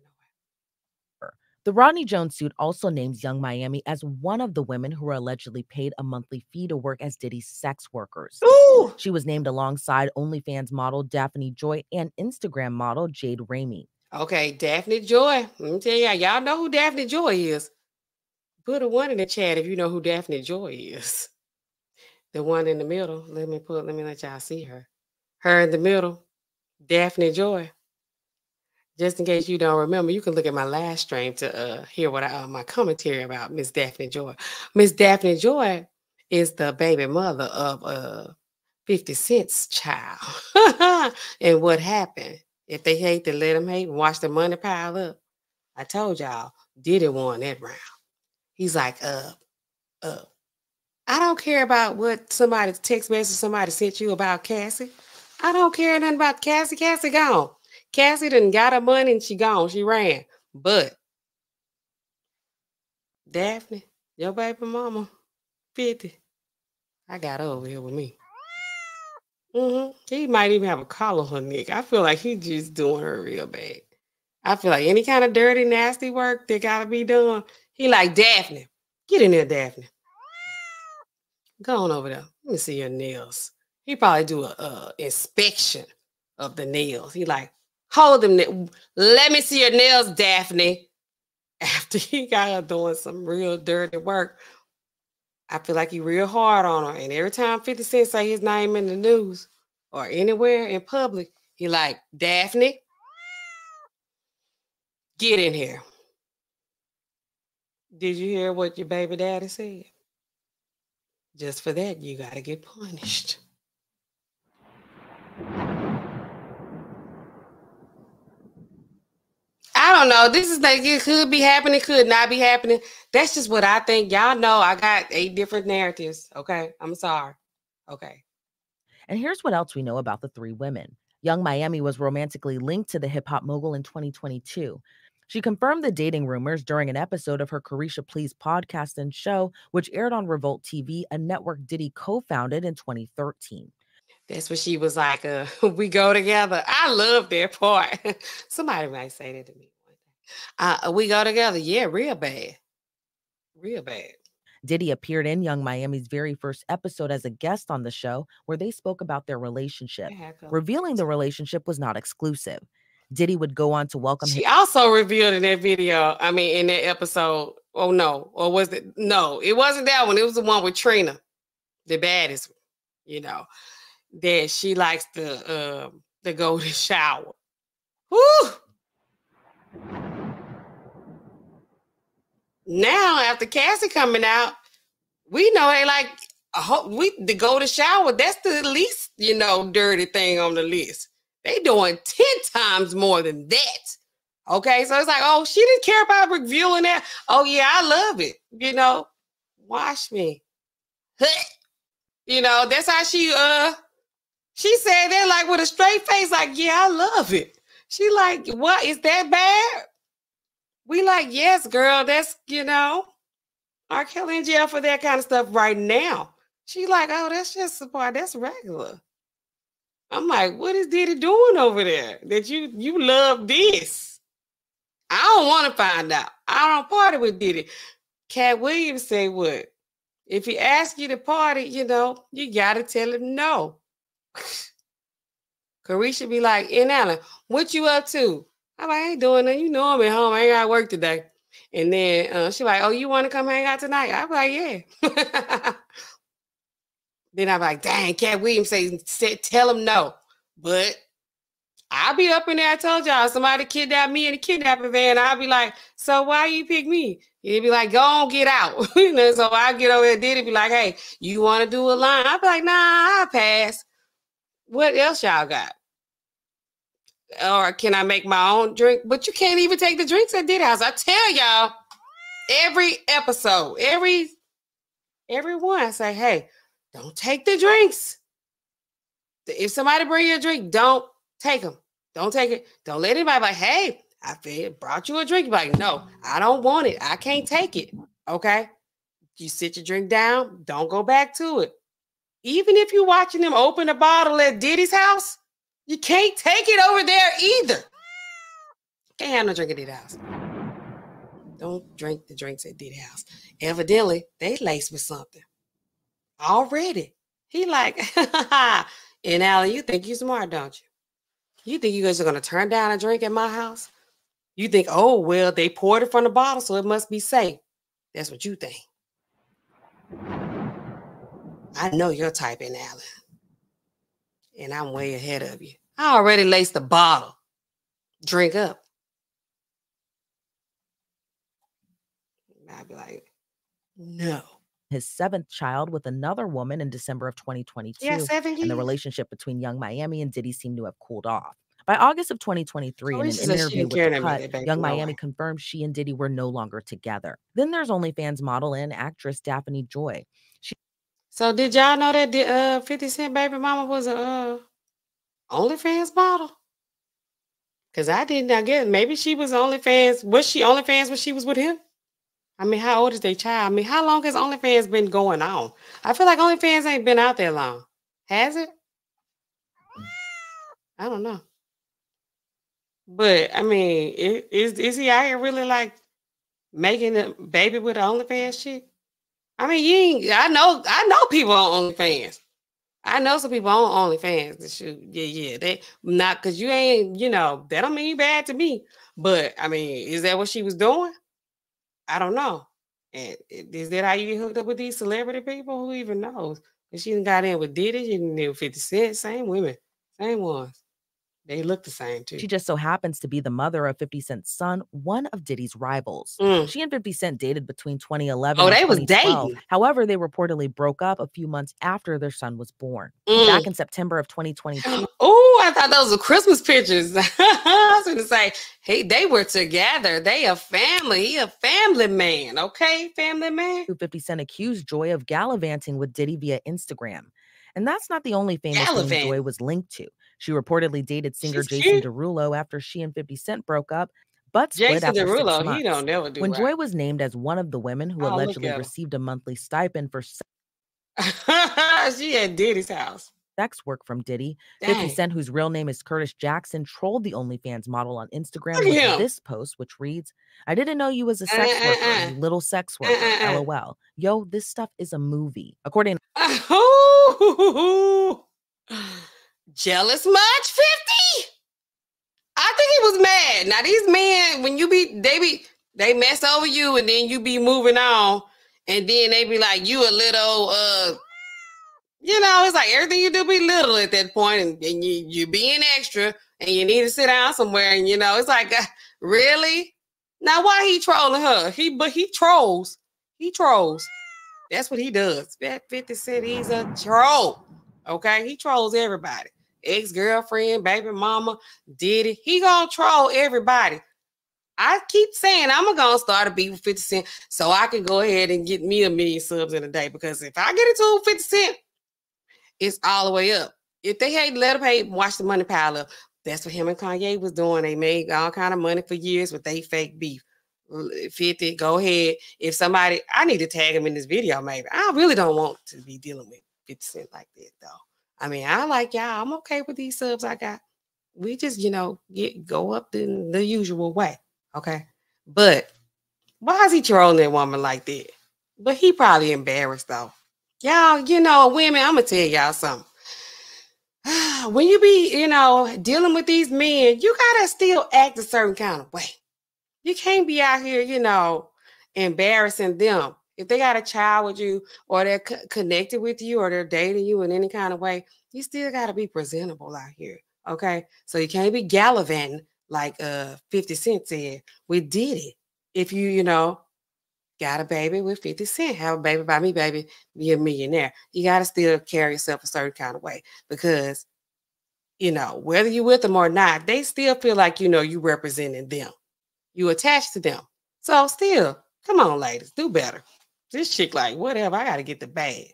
S2: the Rodney Jones suit also names Yung Miami as one of the women who were allegedly paid a monthly fee to work as Diddy's sex workers.
S1: Ooh.
S2: She was named alongside OnlyFans model Daphne Joy and Instagram model Jade Ramey.
S1: Okay, Daphne Joy. Let me tell y'all, y'all know who Daphne Joy is. Put a one in the chat if you know who Daphne Joy is. The one in the middle. Let me put, let me let y'all see her. Her in the middle, Daphne Joy just in case you don't remember, you can look at my last stream to uh, hear what I, uh, my commentary about Miss Daphne Joy. Miss Daphne Joy is the baby mother of uh, 50 Cent's child. and what happened? If they hate to let them hate and watch the money pile up, I told y'all, Diddy won that round. He's like, uh, uh, I don't care about what somebody text message somebody sent you about Cassie. I don't care nothing about Cassie. Cassie gone. Cassie didn't got her money and she gone. She ran. But Daphne, your baby mama, 50. I got her over here with me. Mm-hmm. He might even have a collar on her neck. I feel like he's just doing her real bad. I feel like any kind of dirty, nasty work that gotta be done. He like Daphne. Get in there, Daphne. Go on over there. Let me see your nails. He probably do a, a inspection of the nails. He like, Hold them. Let me see your nails, Daphne. After he got her doing some real dirty work, I feel like he real hard on her. And every time 50 Cent say his name in the news or anywhere in public, he like, Daphne, get in here. Did you hear what your baby daddy said? Just for that, you got to get punished. I don't know. This is like it could be happening, could not be happening. That's just what I think. Y'all know I got eight different narratives. Okay. I'm sorry. Okay.
S2: And here's what else we know about the three women. Yung Miami was romantically linked to the hip hop mogul in 2022. She confirmed the dating rumors during an episode of her Caresha Please podcast and show, which aired on Revolt TV, a network Diddy co founded in 2013.
S1: That's what she was like, uh, we go together. I love that part. Somebody might say that to me. Uh, we go together. Yeah, real bad. Real bad.
S2: Diddy appeared in Yung Miami's very first episode as a guest on the show, where they spoke about their relationship, revealing the relationship was not exclusive. Diddy would go on to welcome
S1: She
S2: him.
S1: also revealed in that video, I mean, in that episode. Oh no, or was it? No, it wasn't that one. It was the one with Trina, the baddest. You know that she likes to um to go to shower. Whew. Now after Cassie coming out, we know they like we to go to shower. That's the least you know dirty thing on the list. They doing ten times more than that. Okay, so it's like, oh, she didn't care about reviewing that. Oh yeah, I love it. You know, wash me. You know, that's how she uh she said that like with a straight face, like, yeah, I love it. She like, what is that bad? We like, yes, girl, that's you know, R. Kelly in jail for that kind of stuff right now. She like, oh, that's just support, that's regular. I'm like, what is Diddy doing over there? That you you love this? I don't want to find out. I don't party with Diddy. Katt Williams say what? If he asks you to party, you know, you gotta tell him no. Caresha be like, N. Allen, what you up to? I'm like, I ain't doing nothing. You know I'm at home. I ain't got work today. And then uh, like, oh, you want to come hang out tonight? I'm like, yeah. then I'm like, dang, Katt Williams say, say, tell him no. But I'll be up in there. I told y'all somebody kidnapped me in a kidnapping van. I'll be like, so why you pick me? He'd be like, go on, get out. you know, so I get over there, Diddy be like, hey, you want to do a line? I'll be like, nah, I'll pass. What else y'all got? Or can I make my own drink? But you can't even take the drinks at Diddy House. I tell y'all, every episode, every everyone, I say, hey, don't take the drinks. If somebody bring you a drink, don't take them. Don't take it. Don't let anybody like, hey, I feel brought you a drink. Be like, no, I don't want it. I can't take it. Okay. You sit your drink down. Don't go back to it. Even if you're watching them open a bottle at Diddy's house, you can't take it over there either. Can't have no drink at Diddy's house. Don't drink the drinks at Diddy's house. Evidently, they laced with something already. He like, N. Allen, you think you're smart, don't you? You think you guys are gonna turn down a drink at my house? You think, oh well, they poured it from the bottle, so it must be safe. That's what you think. I know your type N. Allen. And I'm way ahead of you. I already laced the bottle. Drink up. I'd be like, no.
S2: his seventh child with another woman in December of 2022.
S1: Yeah, seven
S2: and the relationship between Yung Miami and Diddy seemed to have cooled off. By August of 2023, in an
S1: Alicia said she
S2: interview with The Cut,
S1: Yung
S2: Miami
S1: way.
S2: confirmed she and Diddy were no longer together. Then there's OnlyFans model and actress Daphne Joy.
S1: So did y'all know that the uh 50 Cent baby mama was a uh OnlyFans model? Cause I did not get maybe she was OnlyFans. Was she OnlyFans when she was with him? I mean, how old is their child? I mean, how long has OnlyFans been going on? I feel like OnlyFans ain't been out there long. Has it? I don't know. But I mean, is is he out here really like making a baby with an OnlyFans chick? I mean, you ain't, I know I know people on OnlyFans. I know some people on OnlyFans shoot. Yeah, yeah. They not because you ain't, you know, that don't mean bad to me. But I mean, is that what she was doing? I don't know. And is that how you get hooked up with these celebrity people? Who even knows? And she got in with Diddy, with 50 Cent, same women, same ones. They look the same too.
S2: She just so happens to be the mother of 50 Cent's son, one of Diddy's rivals.
S1: Mm.
S2: She and 50 Cent dated between 2011
S1: Oh,
S2: and
S1: they was dating.
S2: However, they reportedly broke up a few months after their son was born.
S1: Mm.
S2: Back in September of 2022,
S1: Oh, I thought those were Christmas pictures. I was going to say, hey, they were together. They a family. He a family man. Okay, family man.
S2: who 50 Cent accused Joy of gallivanting with Diddy via Instagram. And that's not the only famous thing. Joy was linked to. She reportedly dated singer
S1: She's
S2: Jason
S1: cute.
S2: Derulo after she and 50 Cent broke up, but split
S1: Jason
S2: after six
S1: Derulo,
S2: months.
S1: he don't never do
S2: when. Joy was named as one of the women who
S1: Oh,
S2: allegedly received a monthly stipend for
S1: she at Diddy's house.
S2: sex work from Diddy, 50 Cent, whose real name is Curtis Jackson, trolled the OnlyFans model on Instagram with
S1: him.
S2: this post, which reads, I didn't know you was a sex
S1: Uh, uh,
S2: worker,
S1: uh.
S2: you little sex
S1: Uh,
S2: worker.
S1: uh, uh.
S2: LOL. Yo, this stuff is a movie. According
S1: Jealous much? 50? I think he was mad. Now these men, when you be, they be, they mess over you, and then you be moving on, and then they be like, you a little, uh, you know, it's like everything you do be little at that point, and, and you you being extra, and you need to sit down somewhere, and you know, it's like, uh, really? Now why he trolling her? He but he trolls. He trolls. That's what he does. That 50 Cent, he's a troll. Okay, he trolls everybody. Ex-girlfriend, baby mama, did it. He gonna troll everybody. I keep saying I'm gonna start a beat with 50 Cent so I can go ahead and get me a million subs in a day. Because if I get into 50 Cent, it's all the way up. If they hate, let them hate, watch the money pile up. That's what him and Kanye was doing. They made all kind of money for years with they fake beef. 50, go ahead. If somebody, I need to tag him in this video, maybe. I really don't want to be dealing with 50 Cent like that, though. I mean, I like y'all. I'm okay with these subs I got. We just, you know, get go up in the usual way. Okay. But why is he trolling that woman like that? But he probably embarrassed though. Y'all, you know, women, I'm gonna tell y'all something. When you be, you know, dealing with these men, you gotta still act a certain kind of way. You can't be out here, you know, embarrassing them. If they got a child with you or they're co- connected with you or they're dating you in any kind of way, you still got to be presentable out here. Okay. So you can't be gallivanting like uh 50 Cent said. We did it. If you, you know, got a baby with 50 Cent, have a baby by me, baby, be a millionaire. You got to still carry yourself a certain kind of way because, you know, whether you're with them or not, they still feel like, you know, you representing them. You attached to them. So still, come on, ladies, do better. This chick, like, whatever, I got to get the bag.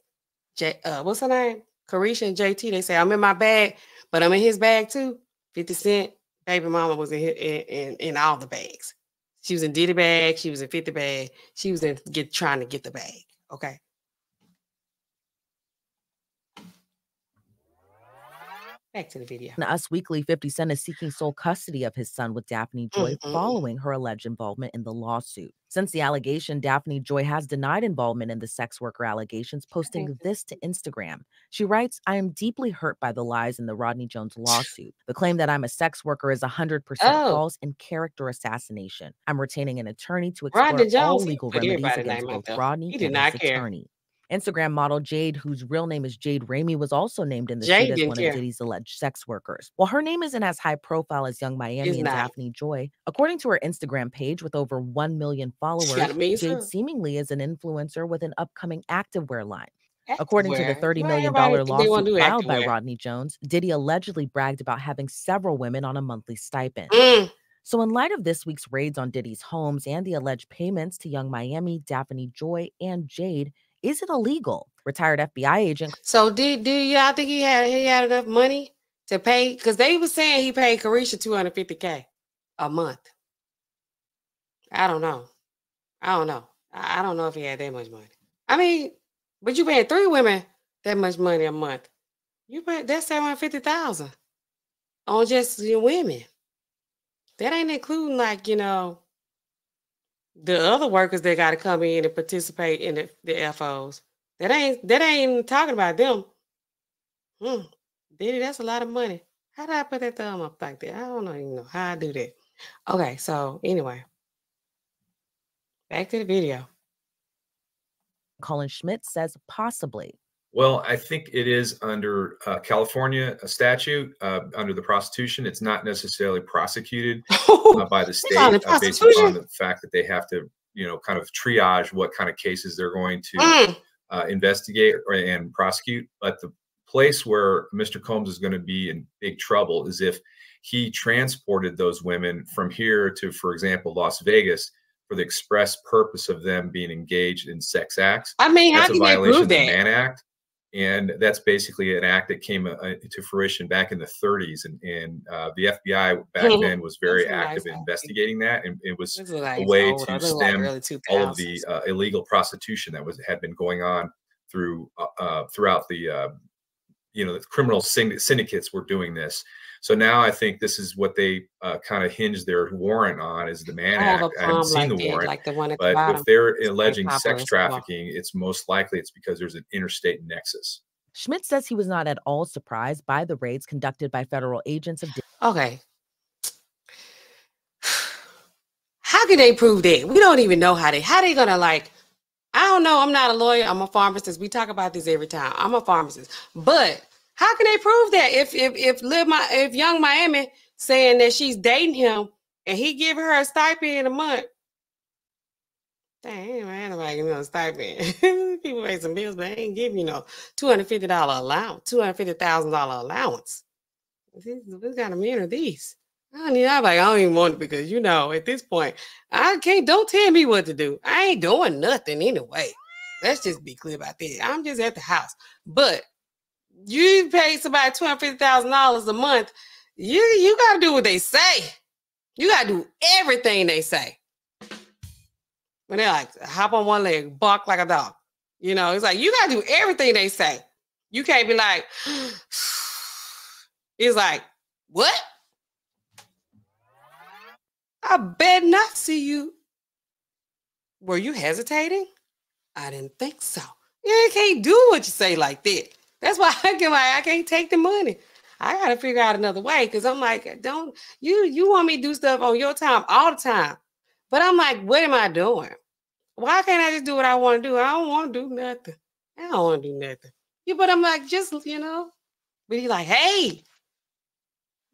S1: J, uh, what's her name? Caresha and JT, they say, I'm in my bag, but I'm in his bag too. 50 Cent, baby mama was in, in, in, in all the bags. She was in Diddy bag. She was in 50 bag. She was in get trying to get the bag. Okay. Back to the video.
S2: In Us Weekly, 50 Cent is seeking sole custody of his son with Daphne Joy
S1: Mm-mm.
S2: following her alleged involvement in the lawsuit. Since the allegation, Daphne Joy has denied involvement in the sex worker allegations, posting this to Instagram. She writes, I am deeply hurt by the lies in the Rodney Jones lawsuit. The claim that I'm a sex worker is 100%
S1: Oh.
S2: false and character assassination. I'm retaining an attorney to explore all legal remedies against both. Rodney
S1: He did
S2: and
S1: not
S2: his
S1: care.
S2: attorney. Instagram model Jade, whose real name is Jade Ramey, was also named in the
S1: Jade
S2: suit as one
S1: care.
S2: of Diddy's alleged sex workers. While her name isn't as high profile as Yung Miami and. Daphne Joy, according to her Instagram page with over 1 million followers, Jade
S1: subs.
S2: seemingly is an influencer with an upcoming activewear line. According to the
S1: Activewear.
S2: $30
S1: Why
S2: million
S1: everybody think they wanna
S2: lawsuit filed by? Rodney Jones, Diddy allegedly bragged about having several women on a monthly stipend.
S1: Mm,
S2: So, in light of this week's raids on Diddy's homes and the alleged payments to Yung Miami, Daphne Joy, and Jade, is it illegal? Retired FBI agent
S1: So did do y'all think he had he had enough money to pay? Because they were saying he paid Caresha 250k a month. I don't know. I don't know. I I don't know if he had that much money. I mean, but you paying three women that much money a month. You pay that's seven hundred fifty thousand on just your women. That ain't including like you know the other workers that got to come in and participate in the, the FOs. That ain't that ain't talking about them. Hmm. Diddy, that's a lot of money. How did I put that thumb up like that? I don't even know how I do that. Okay, so anyway, back to the video.
S2: Colin Schmidt says possibly.
S3: Well, I think it is under uh, California statute, uh, under the prostitution. It's not necessarily prosecuted uh, by the state
S1: the
S3: uh, based upon the fact that they have to, you know, kind of triage what kind of cases they're going to
S1: Mm,
S3: uh, investigate or, and prosecute. But the place where Mr. Combs is going to be in big trouble is if he transported those women from here to, for example, Las Vegas for the express purpose of them being engaged in sex acts.
S1: I mean, how
S3: That's a
S1: can they
S3: violation
S1: prove
S3: of the
S1: that?
S3: Mann Act. And that's basically an act that came uh, to fruition back in the 30s. And, and uh, the FBI back then was very
S1: That's a nice
S3: active in investigating that. And it was
S1: a
S3: way to
S1: I look like
S3: stem all of the uh, illegal prostitution that was had been going on through uh, uh, throughout the uh, you know the criminal syndicates were doing this. So now I think this is what they uh, kind of hinge their warrant on is the Mann
S1: I have
S3: Act.
S1: a
S3: I haven't seen
S1: like
S3: the
S1: that,
S3: warrant,
S1: like the one at the
S3: but
S1: bottom.
S3: if they're
S1: It's
S3: alleging sex
S1: as well.
S3: trafficking, it's most likely it's because there's an interstate nexus.
S2: Schmidt says he was not at all surprised by the raids conducted by federal agents of
S1: Okay. How can they prove that? We don't even know how they how they gonna like. I don't know. I'm not a lawyer. I'm a pharmacist. We talk about this every time. I'm a pharmacist, but how can they prove that if if if live my if Yung Miami saying that she's dating him and he give her a stipend a month? Dang, man, nobody me a stipend. People pay some bills, but they ain't give you no two hundred fifty dollar allowance, two hundred fifty thousand dollar allowance. What kind of men are these? I don't even, I'm like, I don't even want it because you know, at this point, I can't don't tell me what to do. I ain't doing nothing anyway. Let's just be clear about that. I'm just at the house. But you pay somebody two hundred fifty thousand dollars a month. You you gotta do what they say. You gotta do everything they say. When they're like hop on one leg, bark like a dog. You know, it's like you gotta do everything they say. You can't be like, it's like, what? I bet not see you. Were you hesitating? I didn't think so. You can't do what you say like that. That's why I can like I can't take the money. I gotta figure out another way because I'm like, don't you you want me to do stuff on your time all the time. But I'm like, what am I doing? Why can't I just do what I want to do? I don't want to do nothing. I don't want to do nothing. Yeah, but I'm like, just you know, but he's like, hey,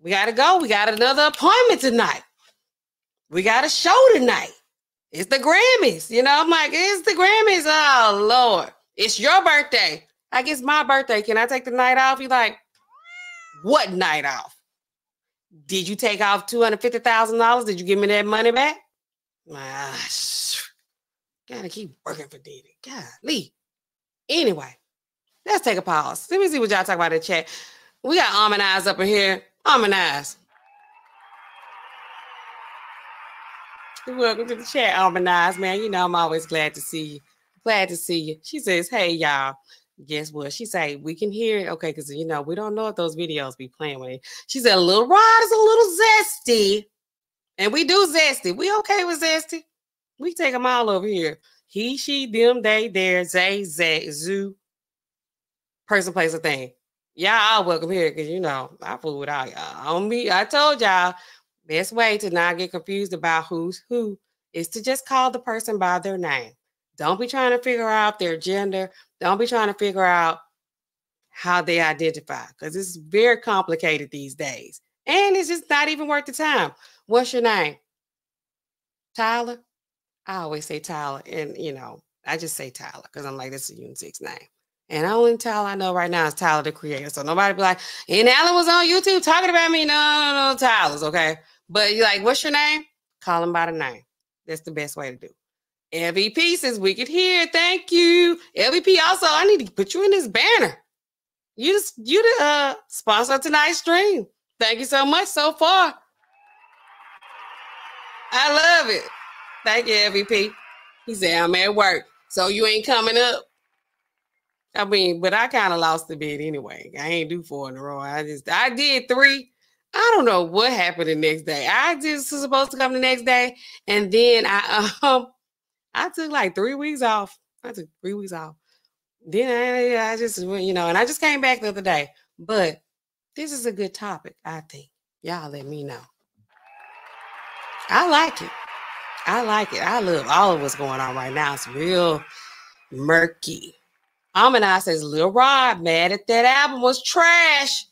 S1: we gotta go. We got another appointment tonight. We got a show tonight. It's the Grammys. You know, I'm like, it's the Grammys. Oh Lord. It's your birthday. I guess my birthday. Can I take the night off? You're like, what night off? Did you take off $250,000? Did you give me that money back? Gosh, gotta keep working for Diddy. Golly. Anyway, let's take a pause. Let me see what y'all talk about in chat. We got almond eyes up in here. Almond eyes. Welcome to the chat, almond eyes, man. You know I'm always glad to see you. Glad to see you. She says, "Hey y'all, guess what? She say we can hear it. Okay, because you know we don't know if those videos be playing with it. She said a little rod is a little zesty, and we do zesty. We okay with zesty? We take them all over here. He, she, them, they, there, they, zay, zoo. Person, place, a thing. Y'all all welcome here because you know I fool with all y'all. On me, I told y'all best way to not get confused about who's who is to just call the person by their name. Don't be trying to figure out their gender. Don't be trying to figure out how they identify because it's very complicated these days. And it's just not even worth the time. What's your name? Tyler? I always say Tyler. And, you know, I just say Tyler because I'm like, this is a unisex name. And the only Tyler I know right now is Tyler the creator. So nobody be like, N. Allen was on YouTube talking about me. No, no, no, Tyler's okay. But you're like, what's your name? Call him by the name. That's the best way to do. LVP says we could hear. Thank you. LVP also, I need to put you in this banner. You just you the uh, sponsor tonight's stream. Thank you so much so far. I love it. Thank you, LVP. He said I'm at work, so you ain't coming up. I mean, but I kind of lost the bit anyway. I ain't do four in a row. I just I did three. I don't know what happened the next day. I just was supposed to come the next day, and then I um I took like three weeks off. I took three weeks off. Then I, I just you know, and I just came back the other day. But this is a good topic, I think. Y'all let me know. I like it. I like it. I love all of what's going on right now. It's real murky. Amina says, Lil Rod mad at that album was trash.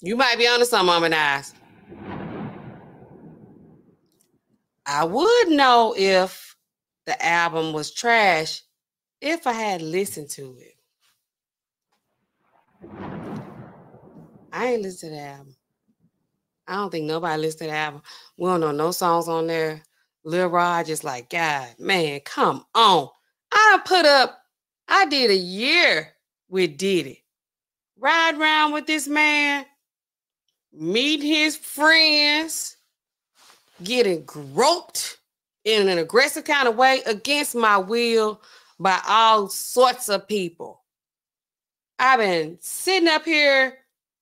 S1: You might be onto some Amina. I would know if the album was trash if I had listened to it. I ain't listened to the album. I don't think nobody listened to the album. We don't know no songs on there. Lil Rod just like, God, man, come on. I put up, I did a year with Diddy. Ride around with this man, meet his friends, getting groped in an aggressive kind of way against my will by all sorts of people. I've been sitting up here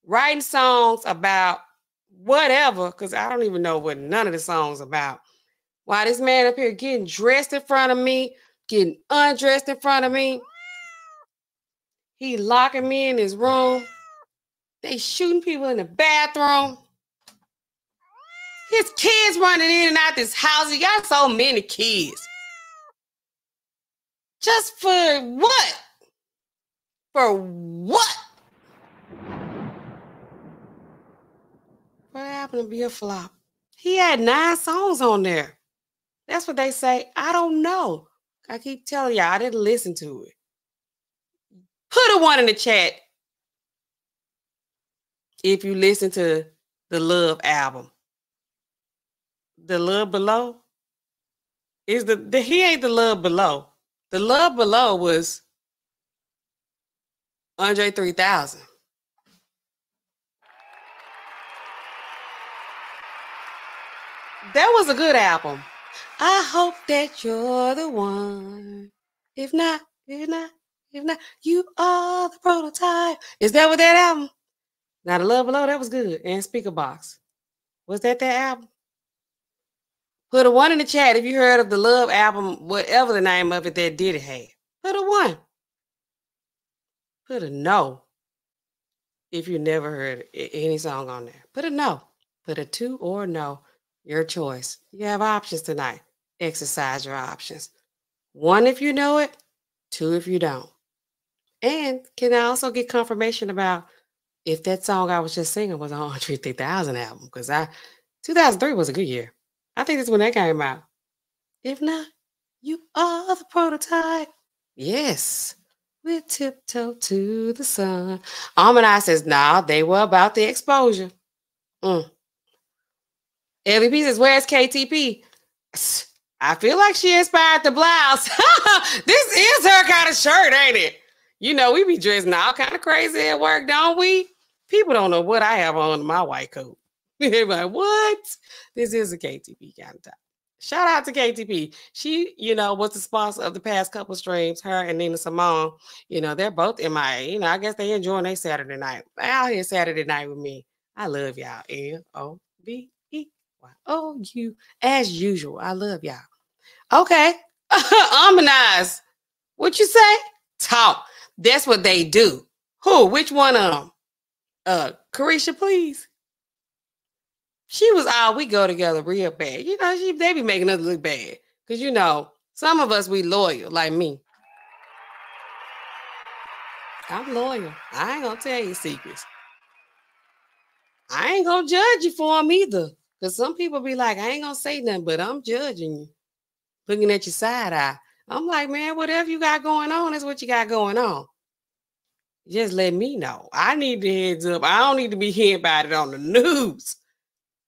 S1: writing songs about whatever, because I don't even know what none of the songs about. Why this man up here getting dressed in front of me, getting undressed in front of me, he locking me in his room. They shooting people in the bathroom. His kids running in and out this house. He got so many kids. Just for what? For what? What happened to be a flop? He had nine songs on there. That's what they say. I don't know. I keep telling y'all, I didn't listen to it. Put a one in the chat if you listen to the Love album. The Love Below is the, the he ain't the Love Below. The Love Below was Andre 3000. That was a good album. I hope that you're the one. If not, if not, if not, you are the prototype. Is that what that album? Now the love below that was good. And Speakerboxxx. Was that that album? Put a one in the chat if you heard of the love album, whatever the name of it that did it have. Put a one. Put a no if you never heard any song on there. Put a no. Put a two or no. Your choice. You have options tonight. Exercise your options. One if you know it, two if you don't. And can I also get confirmation about if that song I was just singing was on Andre 3000 album? Because I 2003 was a good year. I think that's when that came out. If not, you are the prototype. Yes. We tiptoe to the sun. Almanac says, nah, they were about the exposure. Mm. LVP says, where's KTP? I feel like she inspired the blouse. this is her kind of shirt, ain't it? You know, we be dressing all kind of crazy at work, don't we? People don't know what I have on my white coat. They're like, what? This is a KTP kind of top. Shout out to KTP. She, you know, was the sponsor of the past couple streams. Her and Nina Simone, you know, they're both in my, you know, I guess they enjoying their Saturday night. Out here Saturday night with me. I love y'all. L O V E Y O U. As usual, I love y'all. Okay. Harmonize. What you say? Talk. That's what they do. Who? Which one of them? Uh, Caresha, please. She was all we go together real bad. You know, she they be making us look bad. Cause you know, some of us we loyal, like me. I'm loyal. I ain't gonna tell you secrets. I ain't gonna judge you for them either. Cause some people be like, I ain't gonna say nothing, but I'm judging you, looking at your side eye. I'm like, man, whatever you got going on, is what you got going on. Just let me know. I need the heads up. I don't need to be hearing about it on the news.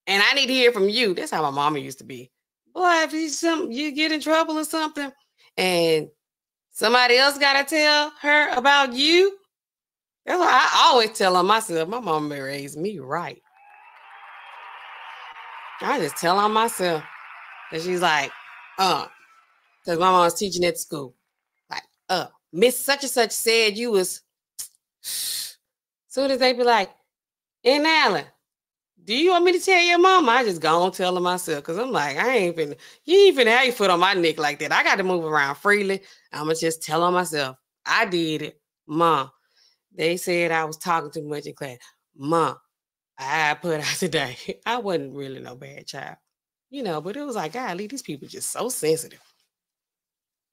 S1: And I need to hear from you. That's how my mama used to be. Boy, if you some you get in trouble or something, and somebody else gotta tell her about you. That's why I always tell on myself. My mama raised me right. I just tell on myself. And she's like, uh, because my mom's teaching at school. Like, uh, Miss such and such said you was soon as they be like, N. Allen, do you want me to tell your mom? I just go on tell her myself because I'm like, I ain't finna, you ain't have your foot on my neck like that. I got to move around freely. I'm gonna just tell on myself. I did it, mom. They said I was talking too much in class. Mom, I put out today. I wasn't really no bad child, you know, but it was like, golly, these people just so sensitive.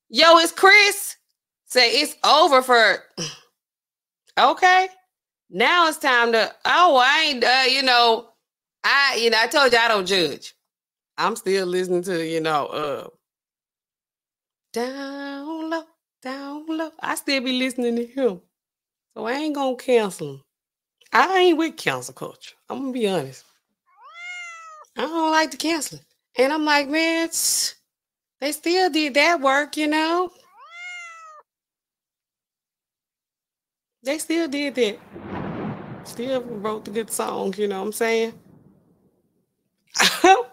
S1: Yo, it's Chris. Say it's over for. okay, now it's time to. Oh, I ain't. Uh, you know, I, you know, I told you I don't judge. I'm still listening to, you know, uh down low, down low. I still be listening to him. So I ain't gonna cancel him. I ain't with cancel culture. I'm gonna be honest. I don't like to cancel. And I'm like, man, they still did that work, you know. They still did that. Still wrote the good songs, you know what I'm saying? y'all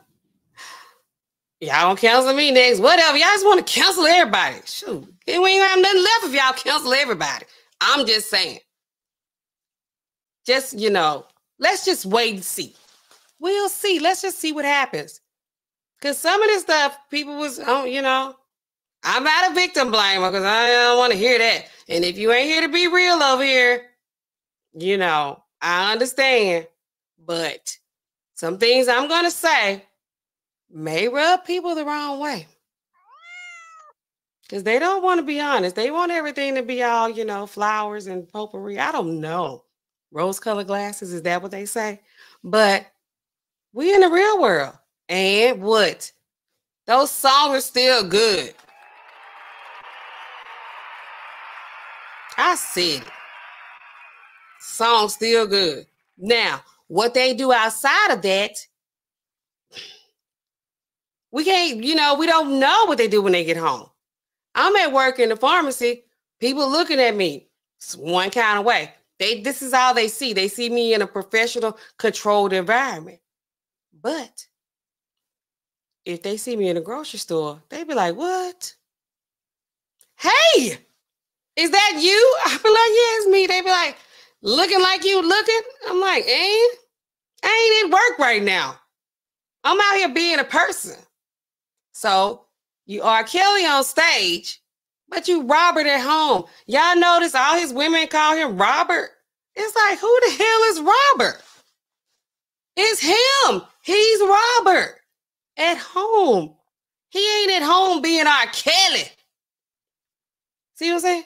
S1: gonna cancel me next. Whatever. Y'all just want to cancel everybody. Shoot. We ain't have nothing left if y'all cancel everybody. I'm just saying. Just, you know, let's just wait and see. We'll see. Let's just see what happens. Cause some of this stuff, people was, oh, you know, I'm not a victim blamer because I don't want to hear that. And if you ain't here to be real over here, you know, I understand. But some things I'm gonna say may rub people the wrong way. Because they don't want to be honest. They want everything to be all, you know, flowers and potpourri. I don't know. Rose colored glasses, is that what they say? But we in the real world. And what? Those songs are still good. I said it. Song still good. Now, what they do outside of that, we can't, you know, we don't know what they do when they get home. I'm at work in the pharmacy, people looking at me it's one kind of way. They this is all they see. They see me in a professional, controlled environment. But if they see me in a grocery store, they be like, "What? Hey, is that you?" I be like, "Yeah, it's me." They be like, "Looking like you looking?" I'm like, "Ain't ain't at work right now. I'm out here being a person." So you are Kelly on stage, but you Robert at home. Y'all notice all his women call him Robert. It's like, who the hell is Robert? It's him. He's Robert at home. He ain't at home being our Kelly. See what I'm saying?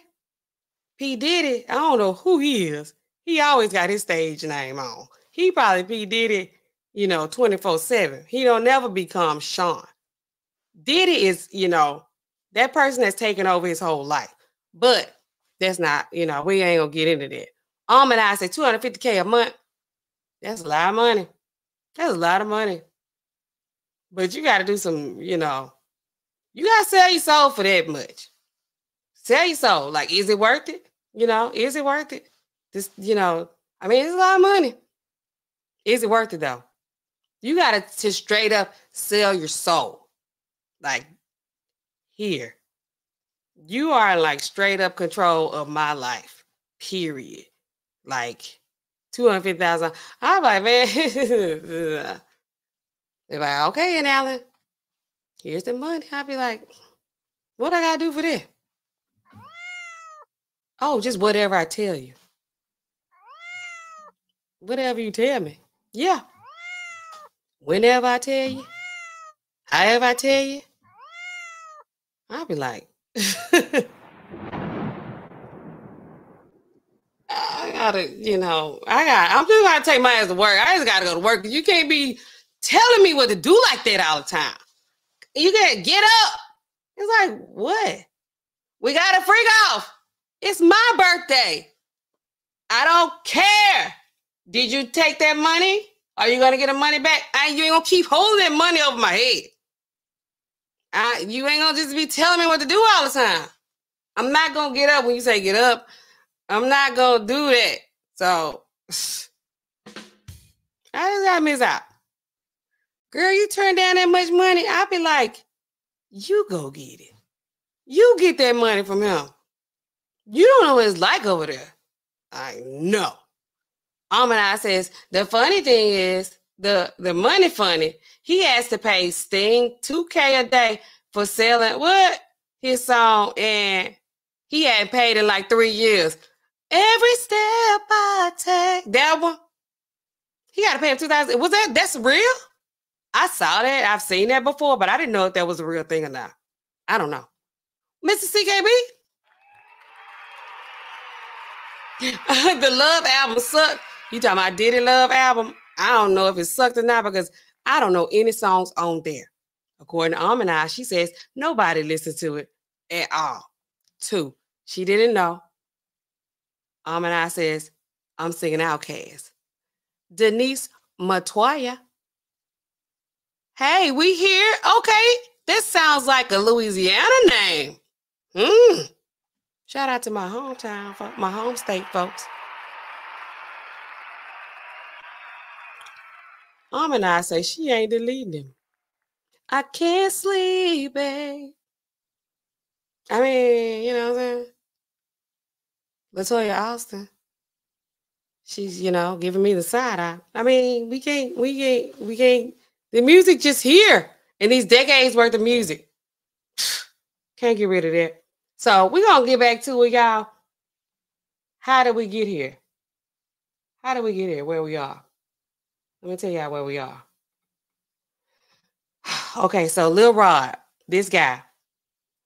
S1: P. Diddy, I don't know who he is. He always got his stage name on. He probably P. Diddy, you know, 24-7. He don't never become Sean. Diddy is, you know, that person that's taken over his whole life. But that's not, you know, we ain't gonna get into that. Um, and I say 250k a month. That's a lot of money. That's a lot of money. But you got to do some, you know, you got to sell your soul for that much. Sell your soul. Like, is it worth it? You know, is it worth it? Just, you know, I mean, it's a lot of money. Is it worth it though? You got to just straight up sell your soul. Like, here, you are like straight up control of my life, period. Like, 250,000. I'm like, man, they're like, okay, N. Allen, here's the money. I'll be like, what I gotta do for that? Oh, just whatever I tell you. Whatever you tell me. Yeah. Whenever I tell you. However I tell you. I'll be like, I gotta, you know, I got. I'm just gonna take my ass to work. I just gotta go to work. You can't be telling me what to do like that all the time. You gotta get up. It's like what? We gotta freak off. It's my birthday. I don't care. Did you take that money? Are you gonna get the money back? I you ain't gonna keep holding that money over my head. I, you ain't gonna just be telling me what to do all the time. I'm not gonna get up when you say get up. I'm not gonna do that. So I just gotta miss out. Girl, you turn down that much money. I'll be like, you go get it. You get that money from him. You don't know what it's like over there. I know. Amina says, the funny thing is, the, the money funny, he has to pay Sting 2K a day for selling what? His song. And he hadn't paid in like three years. Every step I take. That one. He got to pay him 2000 Was that, that's real? I saw that. I've seen that before, but I didn't know if that was a real thing or not. I don't know. Mr. CKB? the Love album sucked. You talking about Diddy Love album? I don't know if it sucked or not because I don't know any songs on there. According to Amina, she says nobody listened to it at all. Two, she didn't know. Amina says, I'm singing OutKast. Denise Matoya. Hey, we here? Okay. This sounds like a Louisiana name. Hmm. Shout out to my hometown, my home state folks. Um and I say she ain't deleting him. I can't sleep, babe. I mean, you know what I'm saying? Latoya Austin. She's, you know, giving me the side eye. I mean, we can't, we can't, we can't. The music just here in these decades worth of music. Can't get rid of that. So we're gonna get back to it, y'all. How did we get here? How did we get here where we are? Let me tell y'all where we are. Okay, so Lil Rod, this guy,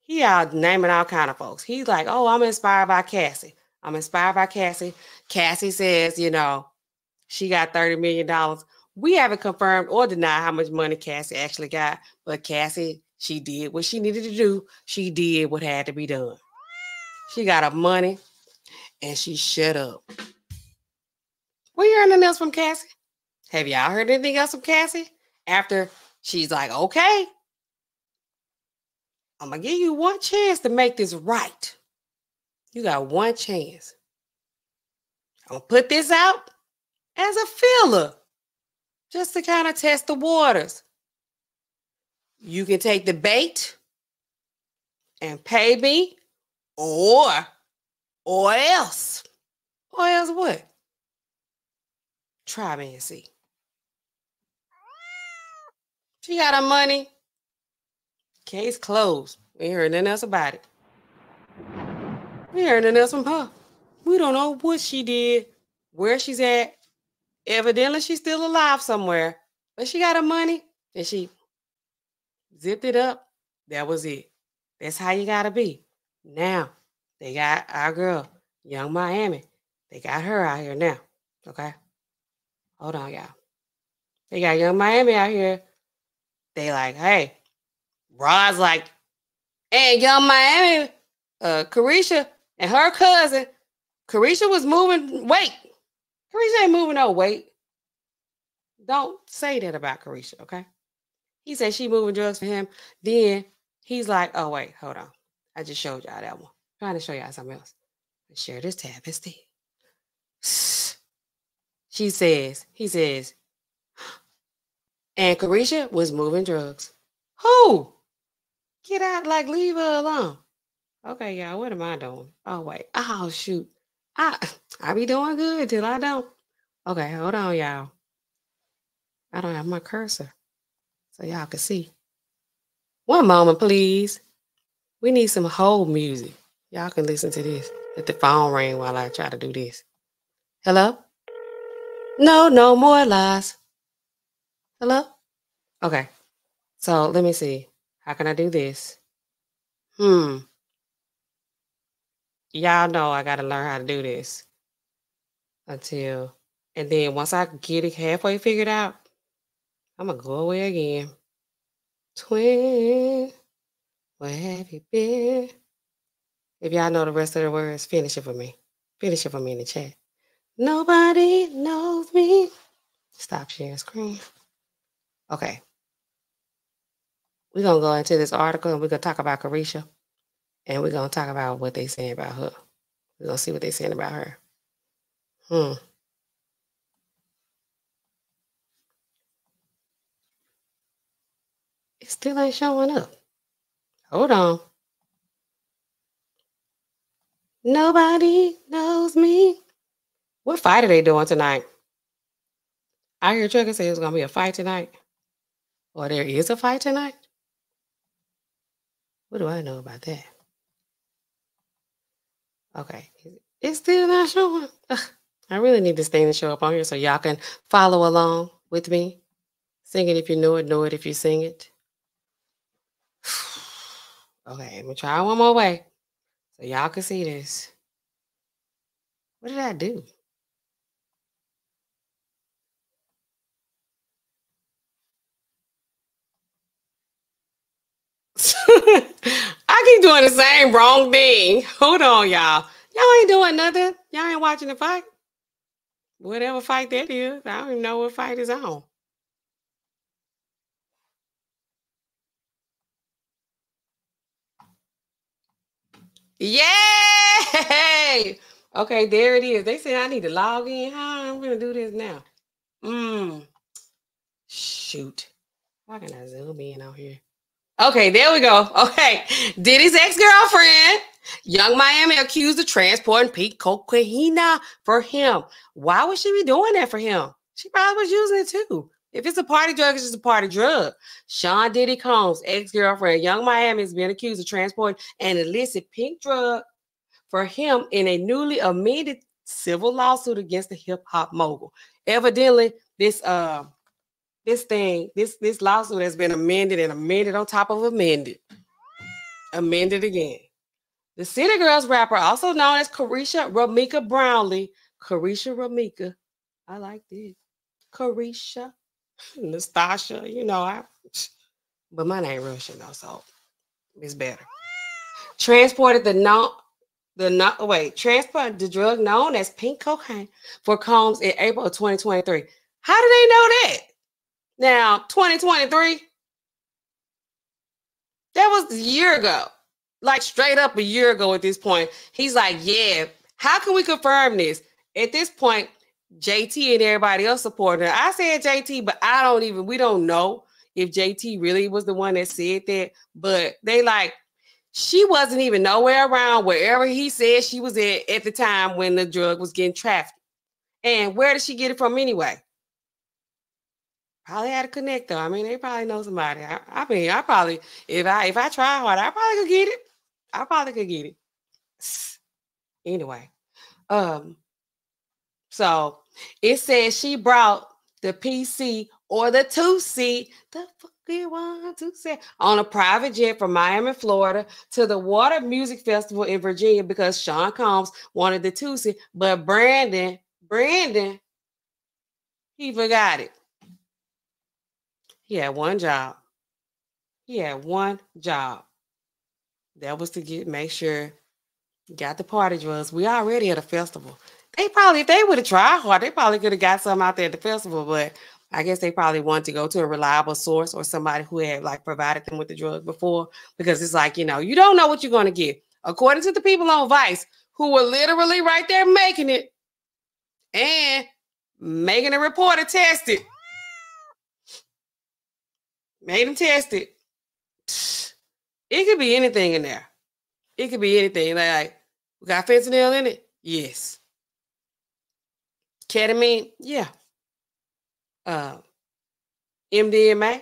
S1: he out naming all kind of folks. He's like, oh, I'm inspired by Cassie. I'm inspired by Cassie. Cassie says, you know, she got $30 million. We haven't confirmed or denied how much money Cassie actually got, but Cassie, she did what she needed to do. She did what had to be done. She got her money and she shut up. We heard anything else from Cassie? Have y'all heard anything else from Cassie? After she's like, okay, I'm gonna give you one chance to make this right. You got one chance. I'm gonna put this out as a filler just to kind of test the waters. You can take the bait and pay me, or, or else, or else what? Try me and see. She got her money. Case closed. We ain't heard nothing else about it. We ain't heard nothing else from her. We don't know what she did, where she's at. Evidently, she's still alive somewhere. But she got her money and she zipped it up. That was it. That's how you gotta be. Now, they got our girl, Yung Miami. They got her out here now. Okay. Hold on, y'all. They got Yung Miami out here. They like, hey, Rod's like, and Yung Miami, uh, Caresha and her cousin, Caresha was moving weight. Caresha ain't moving no weight. Don't say that about Caresha, okay? He said she moving drugs for him. Then he's like, oh, wait, hold on. I just showed y'all that one. I'm trying to show y'all something else. Share this tab instead. She says, he says, and Caresha was moving drugs. Who? Get out, like leave her alone. Okay, y'all, what am I doing? Oh, wait. Oh, shoot. I I be doing good till I don't. Okay, hold on, y'all. I don't have my cursor. So y'all can see. One moment, please. We need some hold music. Y'all can listen to this. Let the phone ring while I try to do this. Hello? No, no more lies. Hello? Okay. So let me see. How can I do this? Hmm. Y'all know I got to learn how to do this until, and then once I get it halfway figured out, I'm going to go away again. Twin, where have you been? If y'all know the rest of the words, finish it for me. Finish it for me in the chat. Nobody knows me. Stop sharing screen. Okay. We're to go into this article and we're to talk about Caresha. And we're going to talk about what they saying about her. We're to see what they saying about her. Hmm. It still ain't showing up. Hold on. Nobody knows me. What fight are they doing tonight? I hear Trucker say it's gonna be a fight tonight. Or there is a fight tonight. What do I know about that? Okay. It's still not showing. Ugh, I really need this thing to show up on here so y'all can follow along with me. Sing it if you know it, know it if you sing it. okay, I'm gonna try one more way so y'all can see this. What did I do? I keep doing the same wrong thing. Hold on, y'all. Y'all ain't doing nothing. Y'all ain't watching the fight. Whatever fight that is, I don't even know what fight is on. Yay! Okay, there it is. They said I need to log in. How I'm gonna do this now? Mm. Shoot. How can I zoom in out here? Okay, there we go. Okay. Diddy's ex-girlfriend, Yung Miami accused of transporting pink cocaine for him. Why would she be doing that for him? She probably was using it too. If it's a party drug, it's just a party drug. Sean Diddy Combs' ex-girlfriend, Yung Miami, has been accused of transporting an illicit pink drug for him in a newly amended civil lawsuit against the hip hop mogul. Evidently, this uh this thing, this this lawsuit has been amended and amended on top of amended, amended again. The City Girls rapper, also known as Caresha Romeka Brownlee, Caresha Romeka, I like this, Caresha, Nastasha, you know, I, but my name Russian though, so it's better. Transported the no, the not wait, transported the drug known as pink cocaine for Combs in April of 2023. How do they know that? Now, 2023, that was a year ago, like straight up a year ago at this point. He's like, Yeah, how can we confirm this? At this point, JT and everybody else supported her. I said JT, but I don't even, we don't know if JT really was the one that said that. But they like, she wasn't even nowhere around wherever he said she was at at the time when the drug was getting trafficked. And where did she get it from anyway? Probably had a connect though. I mean, they probably know somebody. I, I, mean, I probably if I if I try hard, I probably could get it. I probably could get it. Anyway, um, so it says she brought the PC or the Tuci, the fuck you want to say, on a private jet from Miami, Florida, to the Water Music Festival in Virginia because Sean Combs wanted the Tuci, but Brandon, Brandon, he forgot it. He had one job. He had one job. That was to get make sure got the party drugs. We already at a festival. They probably, if they would have tried hard, they probably could have got some out there at the festival, but I guess they probably want to go to a reliable source or somebody who had like provided them with the drug before because it's like, you know, you don't know what you're going to get. According to the people on Vice who were literally right there making it and making a reporter test it made them test it. It could be anything in there. It could be anything. Like, we got fentanyl in it? Yes. Ketamine? Yeah. Uh, MDMA?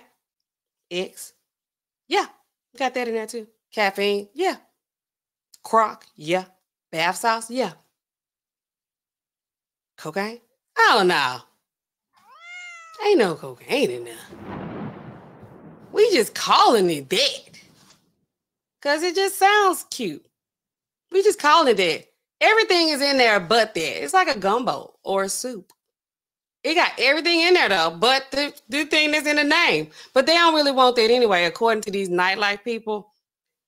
S1: X? Yeah. Got that in there too. Caffeine? Yeah. Croc? Yeah. Bath sauce? Yeah. Cocaine? I don't know. Ain't no cocaine in there. We just calling it that. Cause it just sounds cute. We just calling it that. Everything is in there but that. It's like a gumbo or a soup. It got everything in there though, but the, the thing that's in the name. But they don't really want that anyway, according to these nightlife people,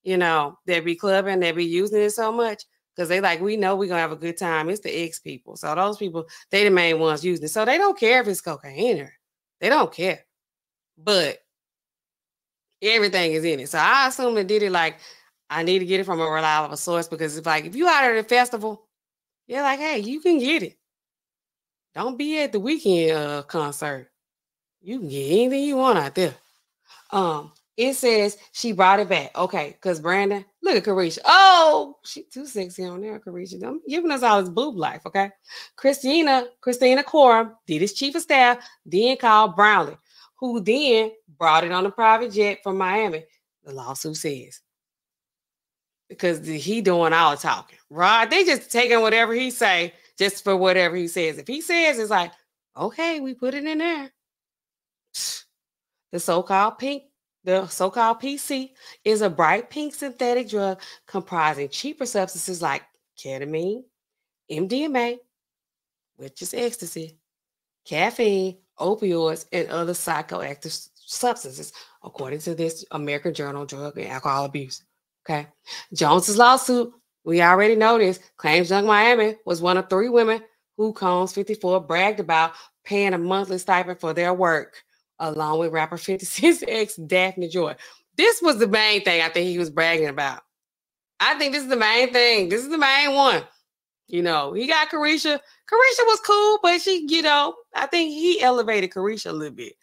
S1: you know, they be clubbing, they be using it so much because they like, we know we're gonna have a good time. It's the ex people. So those people, they the main ones using it. So they don't care if it's cocaine or they don't care. But everything is in it. So I assume they did it like I need to get it from a reliable source because it's like if you out at a festival, you're like, hey, you can get it. Don't be at the weekend uh, concert. You can get anything you want out there. Um, it says she brought it back. Okay, because Brandon, look at Caresha. Oh, she too sexy on there, Caresha. I'm giving us all this boob life, okay? Christina, Kristina Khorram did his chief of staff, then called Brownlee who then brought it on a private jet from Miami. The lawsuit says because he doing all the talking, right? They just taking whatever he say just for whatever he says. If he says it's like, okay, we put it in there. The so-called pink, the so-called PC is a bright pink synthetic drug comprising cheaper substances like ketamine, MDMA, which is ecstasy, caffeine, opioids, and other psychoactive substances, according to this American Journal of Drug and Alcohol Abuse. Okay. Jones's lawsuit, we already know this, claims Yung Miami was one of three women who Combs 54 bragged about paying a monthly stipend for their work, along with rapper 50 Cent's ex Daphne Joy. This was the main thing I think he was bragging about. I think this is the main thing. This is the main one. You know, he got Caresha. Caresha was cool, but she, you know, I think he elevated Caresha a little bit.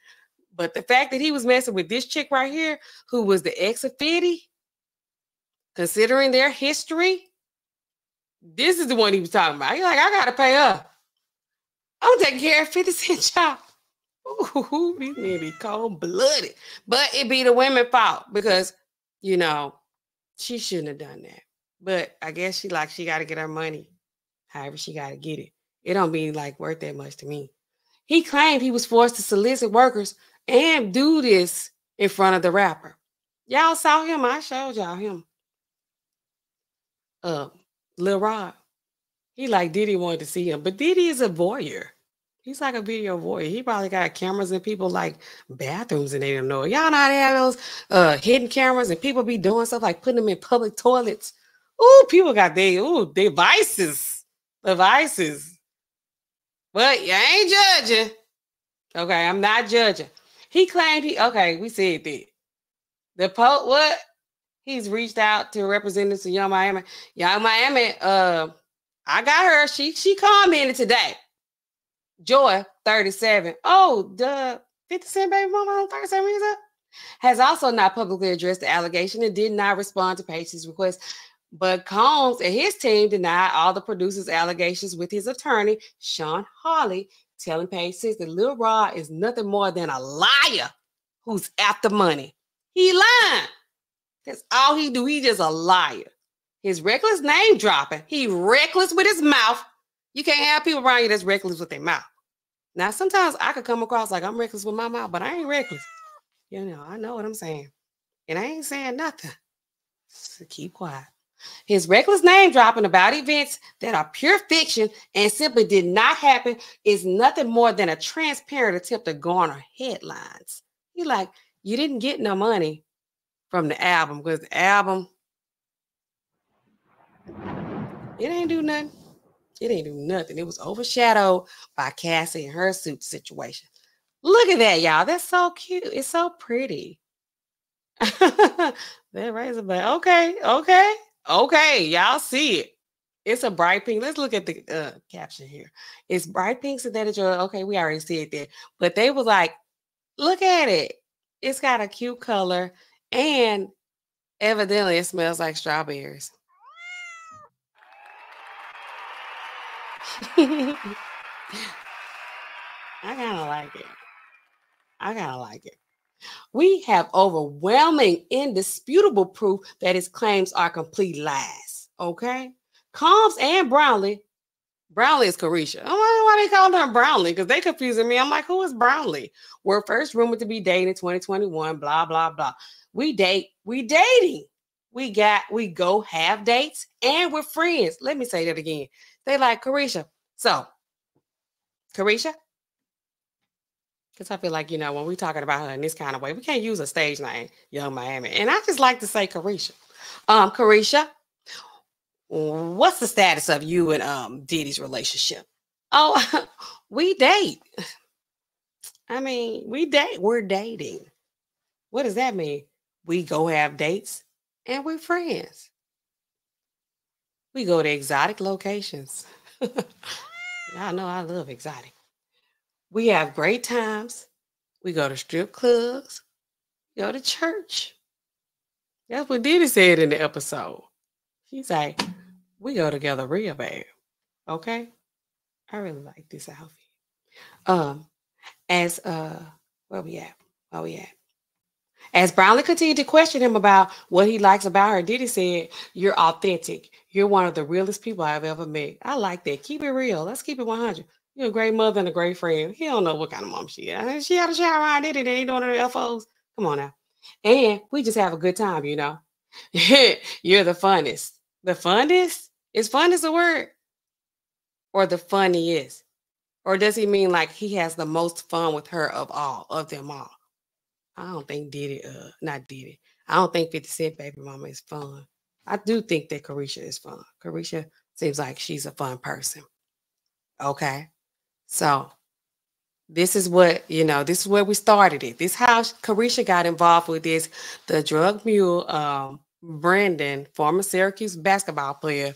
S1: But the fact that he was messing with this chick right here, who was the ex of Fitty, considering their history, this is the one he was talking about. He's like, I gotta pay up. I'm taking care of 50 Cent job. Ooh, these men be cold blooded. But it be the women' fault because, you know, she shouldn't have done that. But I guess she like she got to get her money however she got to get it. It don't be like worth that much to me. He claimed he was forced to solicit workers and do this in front of the rapper. Y'all saw him. I showed y'all him. Uh, Lil Rod. He like Diddy wanted to see him, but Diddy is a voyeur. He's like a video voyeur. He probably got cameras in people like bathrooms and they don't know. Y'all know how they have those uh, hidden cameras and people be doing stuff like putting them in public toilets. Ooh, people got they ooh devices, devices. But you ain't judging. Okay, I'm not judging. He claimed he okay. We said that. The Pope what? He's reached out to representatives of Yung Miami. Yung Miami. Uh, I got her. She she commented today. Joy 37. Oh, the 50 Cent baby mama on 37 years old has also not publicly addressed the allegation and did not respond to Page Six's request. But Combs and his team denied all the producers' allegations with his attorney, Shawn Holley, telling Page Six that Lil Rod is nothing more than a liar who's after money. He lying. That's all he do. He just a liar. His reckless name dropping. He reckless with his mouth. You can't have people around you that's reckless with their mouth. Now, sometimes I could come across like I'm reckless with my mouth, but I ain't reckless. You know, I know what I'm saying. And I ain't saying nothing. So keep quiet. His reckless name dropping about events that are pure fiction and simply did not happen is nothing more than a transparent attempt to garner headlines. He like, you didn't get no money from the album because the album it ain't do nothing. It ain't do nothing. It was overshadowed by Cassie and her suit situation. Look at that, y'all. That's so cute. It's so pretty. that Razorback. Okay, okay, okay. Y'all see it. It's a bright pink. Let's look at the uh, caption here. It's bright pink synthetic joy. Okay, we already see it there. But they was like, look at it. It's got a cute color and evidently it smells like strawberries. I kind of like it. I kind of like it. We have overwhelming, indisputable proof that his claims are complete lies. Okay. Combs and Brownlee. Brownlee is Caresha. I wonder why they call her Brownlee because they confusing me. I'm like, who is Brownlee? We're first rumored to be dating in 2021, blah, blah, blah. We date, we dating. We got, we go have dates and we're friends. Let me say that again. They like Caresha. So, Caresha, because I feel like, you know, when we're talking about her in this kind of way, we can't use a stage name, Yung Miami. And I just like to say Caresha. Um, Caresha, what's the status of you and um Diddy's relationship? Oh, we date. I mean, we date. We're dating. What does that mean? We go have dates and we're friends. We go to exotic locations. Y'all know I love exotic. We have great times. We go to strip clubs, go to church. That's what Diddy said in the episode. He's like, we go together real bad. Okay. I really like this outfit. Um, as uh where we at? Where we at? As Brownlee continued to question him about what he likes about her, Diddy said, You're authentic. You're one of the realest people I've ever met. I like that. Keep it real. Let's keep it 100. You're a great mother and a great friend. He don't know what kind of mom she is. She had a shower around Diddy. They ain't doing her FOs. Come on now. And we just have a good time, you know. You're the funnest. The funnest? Is fun is a word? Or the funniest? Or does he mean like he has the most fun with her of all, of them all? I don't think Diddy, uh, not Diddy. I don't think 50 Cent Baby Mama is fun. I do think that Caresha is fun. Caresha seems like she's a fun person. Okay. So this is what, you know, this is where we started it. This how Caresha got involved with this. The drug mule, um, Brandon, former Syracuse basketball player,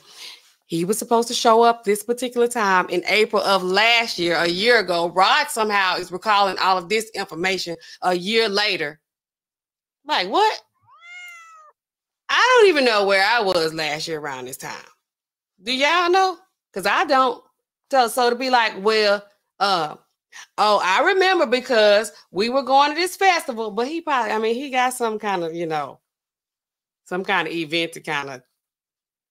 S1: he was supposed to show up this particular time in April of last year, a year ago. Rod somehow is recalling all of this information a year later. Like, what? I don't even know where I was last year around this time. Do y'all know? Because I don't. So, so to be like, well, uh, oh, I remember because we were going to this festival, but he probably, I mean, he got some kind of, you know, some kind of event to kind of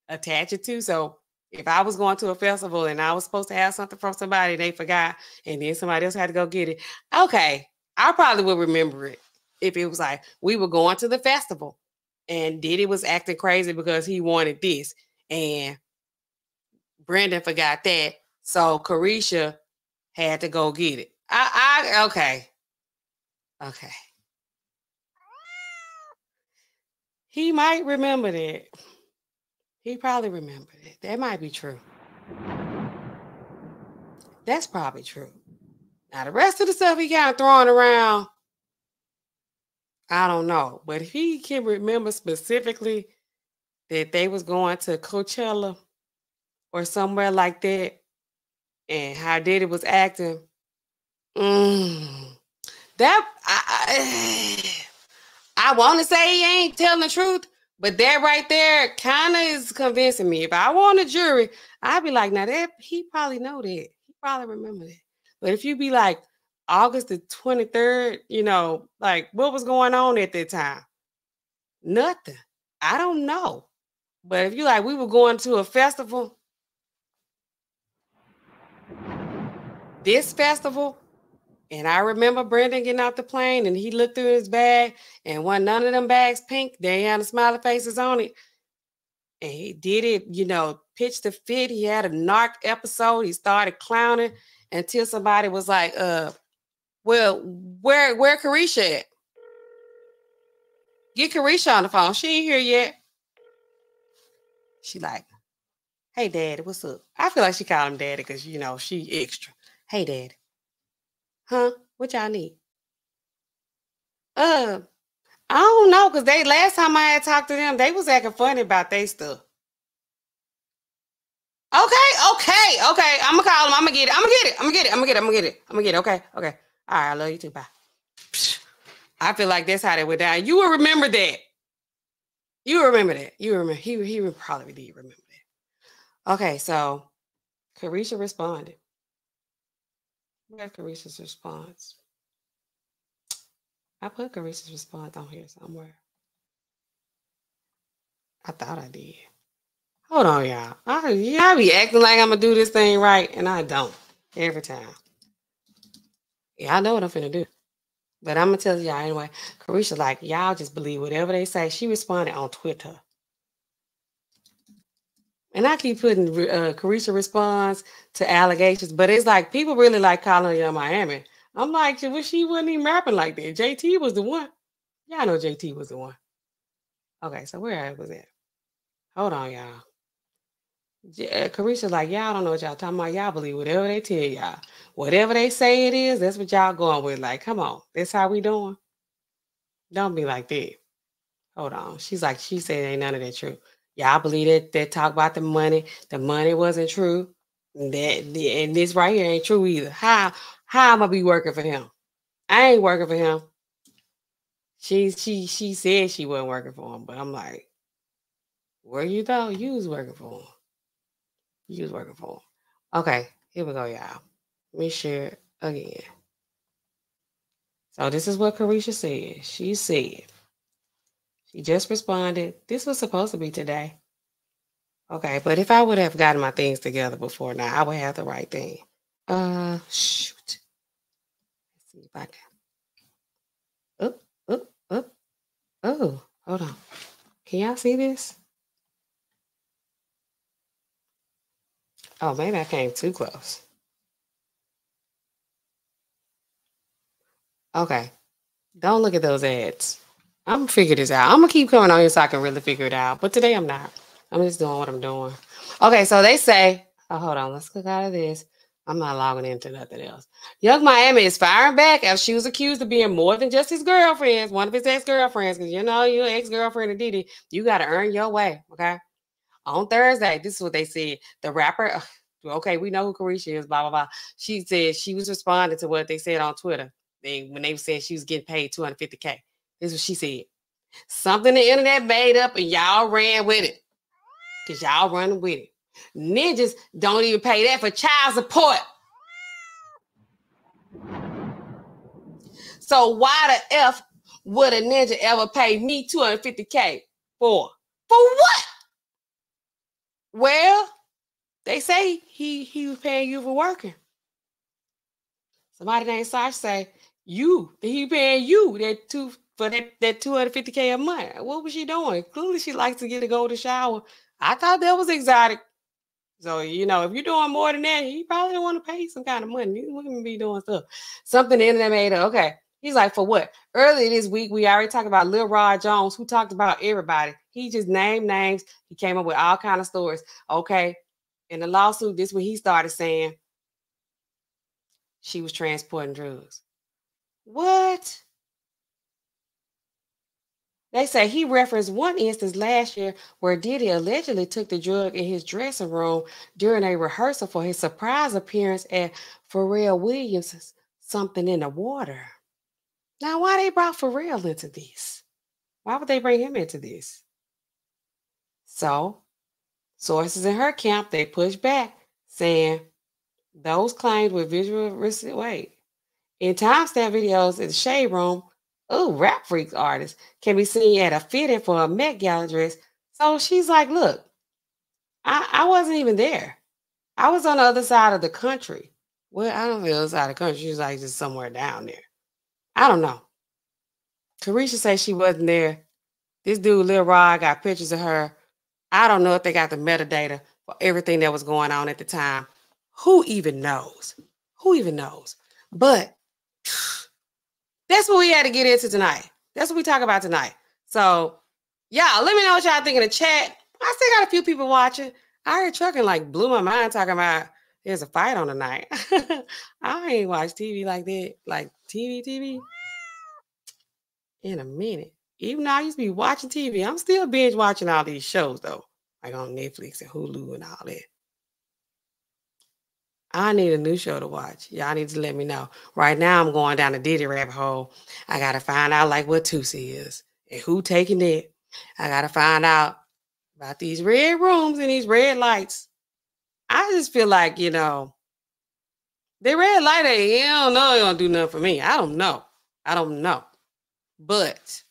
S1: attach it to. So If I was going to a festival and I was supposed to have something from somebody, they forgot, and then somebody else had to go get it. Okay, I probably would remember it if it was like we were going to the festival and Diddy was acting crazy because he wanted this, and Brandon forgot that, so Caresha had to go get it. I, I okay, okay. He might remember that. He probably remembered it. That might be true. That's probably true. Now the rest of the stuff he of throwing around, I don't know. But if he can remember specifically that they was going to Coachella or somewhere like that, and how Diddy was acting, mm, that I, I, I want to say he ain't telling the truth, but that right there kind of is convincing me. If I want a jury, I'd be like, now that he probably know that. He probably remember that. But if you be like August the 23rd, you know, like what was going on at that time? Nothing. I don't know. But if you like, we were going to a festival. This festival, and I remember Brendan getting off the plane and he looked through his bag and one none of them bags pink. They had the smiley faces on it. And he did it, you know, pitched the fit. He had a narc episode. He started clowning until somebody was like, uh, well, where where Caresha at? Get Caresha on the phone. She ain't here yet. She like, hey daddy, what's up? I feel like she called him daddy because you know she extra. Hey daddy. Huh? What y'all need? Uh, I don't know, cause they last time I had talked to them, they was acting funny about their stuff. Okay, okay, okay. I'm gonna call him. I'm gonna get it. I'm gonna get it. I'm gonna get it. I'm gonna get it. I'm gonna get it. I'm gonna get it. Okay, okay. All right. I love you too. Bye. I feel like that's how they went down. You will remember that. You remember that. You remember. He he probably did remember that. Okay, so Caresha responded. Where's Caresha's response? I put Caresha's response on here somewhere. I thought I did. Hold on, y'all. I, yeah, I be acting like I'm gonna do this thing right, and I don't every time. Yeah, I know what I'm finna do. But I'm gonna tell y'all anyway. Caresha, like, y'all just believe whatever they say. She responded on Twitter. And I keep putting uh, Caresha responds to allegations, but it's like people really like calling her Miami. I'm like, well, she wasn't even rapping like that. JT was the one. Y'all know JT was the one. Okay, so where I was that? Hold on, y'all. Yeah, Caresha's like, y'all don't know what y'all talking about. Y'all believe whatever they tell y'all. Whatever they say it is, that's what y'all going with. Like, come on, that's how we doing. Don't be like that. Hold on. She's like, she said ain't none of that true. Y'all believe that they talk about the money. The money wasn't true. That and this right here ain't true either. How how am I be working for him? I ain't working for him. She she she said she wasn't working for him, but I'm like, where you though? You was working for him. You was working for him. Okay, here we go, y'all. Let me share again. So this is what Caresha said. She said, she just responded, this was supposed to be today. Okay, but if I would have gotten my things together before now, I would have the right thing. Uh, shoot. Let's see if I can. Up, up, up. Oh, hold on. Can y'all see this? Oh, maybe I came too close. Okay. Don't look at those ads. I'm gonna figure this out. I'm gonna keep coming on here so I can really figure it out. But today I'm not. I'm just doing what I'm doing. Okay, so they say, oh, hold on, let's click out of this. I'm not logging into nothing else. Yung Miami is firing back after she was accused of being more than just his girlfriends, one of his ex-girlfriends. Because you know, your ex-girlfriend of Diddy, you gotta earn your way. Okay on Thursday, this is what they said. The rapper, okay, we know who Caresha is, blah, blah, blah. She said she was responding to what they said on Twitter. They when they said she was getting paid 250K. This is what she said. Something the internet made up and y'all ran with it. Cause y'all running with it. Ninjas don't even pay that for child support. So why the F would a ninja ever pay me 250K for? For what? Well, they say he he was paying you for working. Somebody named Sash say you he paying you that two for that that two hundred fifty k a month. What was she doing? Clearly, she likes to get a golden shower. I thought that was exotic. So you know, if you're doing more than that, he probably want to pay some kind of money. He wouldn't be doing stuff. Something the internet made. Okay. He's like, for what? Earlier this week, we already talked about Lil Rod Jones, who talked about everybody. He just named names. He came up with all kind of stories. Okay. In the lawsuit, this is what he started saying. She was transporting drugs. What? They say he referenced one instance last year where Diddy allegedly took the drug in his dressing room during a rehearsal for his surprise appearance at Pharrell Williams' Something in the Water. Now, why they brought Pharrell into this? Why would they bring him into this? So, sources in her camp they pushed back, saying those claims were visual. Wait, in timestamp videos in the shade room, oh, rap freaks artist can be seen at a fitting for a Met Gala dress. So she's like, look, I, I wasn't even there. I was on the other side of the country. Well, I don't know the other side of the country. She's like just somewhere down there. I don't know. Caresha says she wasn't there. This dude, Lil Rod, got pictures of her. I don't know if they got the metadata for everything that was going on at the time. Who even knows? Who even knows? But that's what we had to get into tonight. That's what we talk about tonight. So, y'all, let me know what y'all think in the chat. I still got a few people watching. I heard trucking like blew my mind talking about there's a fight on tonight. I ain't watch TV like that, like TV, TV in a minute. Even though I used to be watching TV, I'm still binge watching all these shows though, like on Netflix and Hulu and all that. I need a new show to watch. Y'all need to let me know. Right now, I'm going down the Diddy rabbit hole. I gotta find out like what Tuci is and who taking it. I gotta find out about these red rooms and these red lights. I just feel like, you know, the red light ain't, you don't know, it don't do nothing for me. I don't know. I don't know. But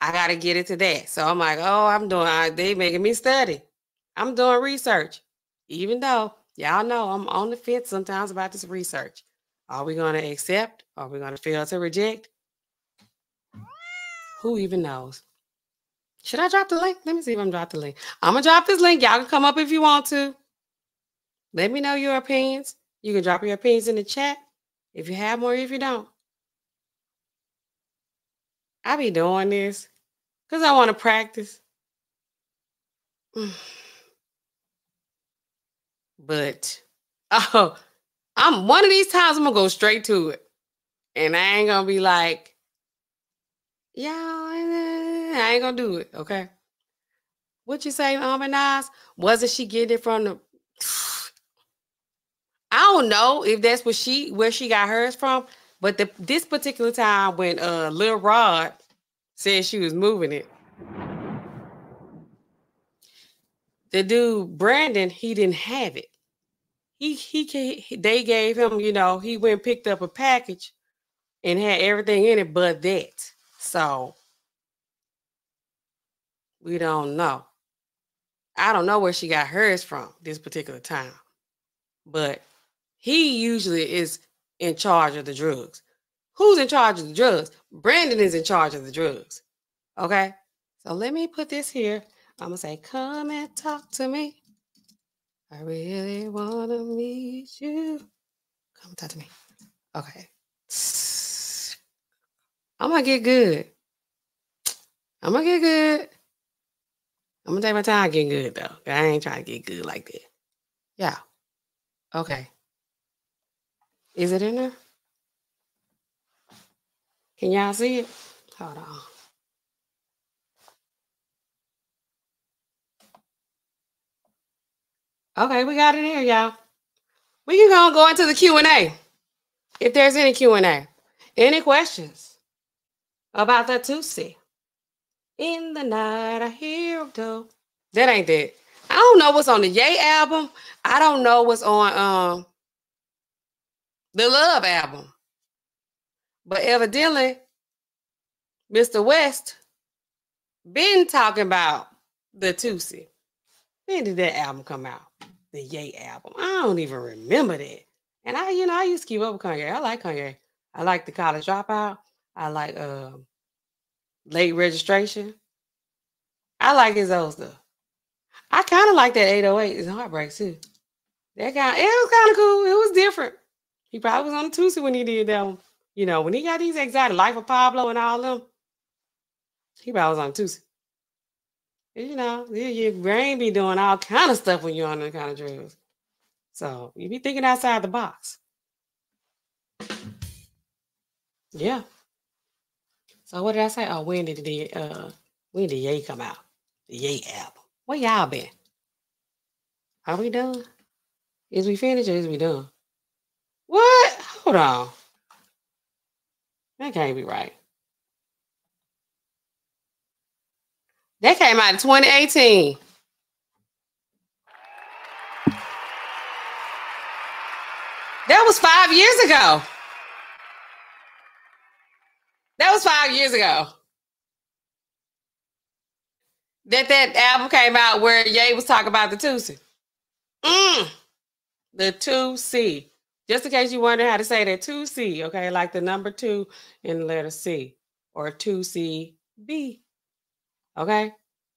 S1: I got to get into that. So I'm like, oh, I'm doing, I, they making me study. I'm doing research, even though y'all know I'm on the fence sometimes about this research. Are we going to accept? Are we going to fail to reject? Who even knows? Should I drop the link? Let me see if I'm drop the link. I'm gonna drop this link. Y'all can come up if you want to. Let me know your opinions. You can drop your opinions in the chat if you have more, if you don't. I be doing this because I want to practice. But oh, I'm one of these times I'm gonna go straight to it. And I ain't gonna be like, yeah, I ain't gonna do it, okay? What you say, Nas? Wasn't she getting it from the I don't know if that's what she where she got hers from, but the this particular time when uh Lil Rod said she was moving it, the dude Brandon he didn't have it. He he they gave him you know he went picked up a package and had everything in it but that. So we don't know. I don't know where she got hers from this particular time, but he usually is in charge of the drugs. Who's in charge of the drugs? Brandon is in charge of the drugs. Okay. So let me put this here. I'm going to say, come and talk to me. I really want to meet you. Come talk to me. Okay. I'm going to get good. I'm going to get good. I'm going to take my time getting good, though. I ain't trying to get good like that. Yeah. Okay. Is it in there? Can y'all see it? Hold on. Okay, we got it here, y'all. We can go go into the Q&A. If there's any Q&A. Any questions about that Tuci? In the night, I hear though. That ain't that. I don't know what's on the Ye album. I don't know what's on um the Love album. But evidently, Mr. West been talking about the Tuci. When did that album come out? The Ye album. I don't even remember that. And I, you know, I used to keep up with Kanye. I like Kanye. I like the college dropout. I like um late registration. I like his old stuff. I kind of like that 808 is heartbreak too. That kind it was kind of cool. It was different. He probably was on the Tuesday when he did that one. You know, when he got these exotic life of Pablo and all of them, he probably was on Tuesday. You know, your brain be doing all kind of stuff when you're on that kind of drugs. So you be thinking outside the box. Yeah. So what did I say? Oh, when did the uh when did Ye come out? The Ye album. Where y'all been? Are we done? Is we finished or is we done? What? Hold on. That can't be right. That came out in 2018. That was five years ago. That was five years ago. That that album came out where Ye was talking about the Tuci. Mm, the 2C. Just in case you wonder how to say that 2C, okay, like the number two in the letter C or 2CB. Okay.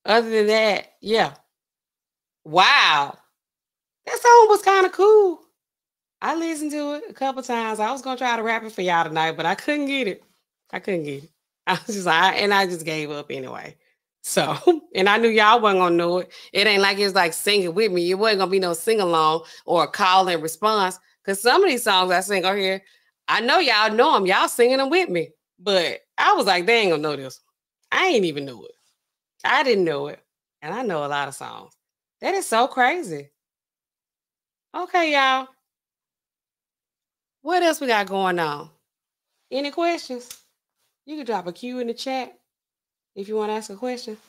S1: Other than that, yeah. Wow. That song was kind of cool. I listened to it a couple times. I was gonna try to rap it for y'all tonight, but I couldn't get it. I couldn't get it. I was just like, and I just gave up anyway. So, and I knew y'all wasn't gonna know it. It ain't like it's like singing with me. It wasn't gonna be no sing along or a call and response. Cause some of these songs I sing on here, I know y'all know them. Y'all singing them with me. But I was like, they ain't gonna know this. I ain't even know it. I didn't know it. And I know a lot of songs. That is so crazy. Okay, y'all. What else we got going on? Any questions? You can drop a Q in the chat if you want to ask a question.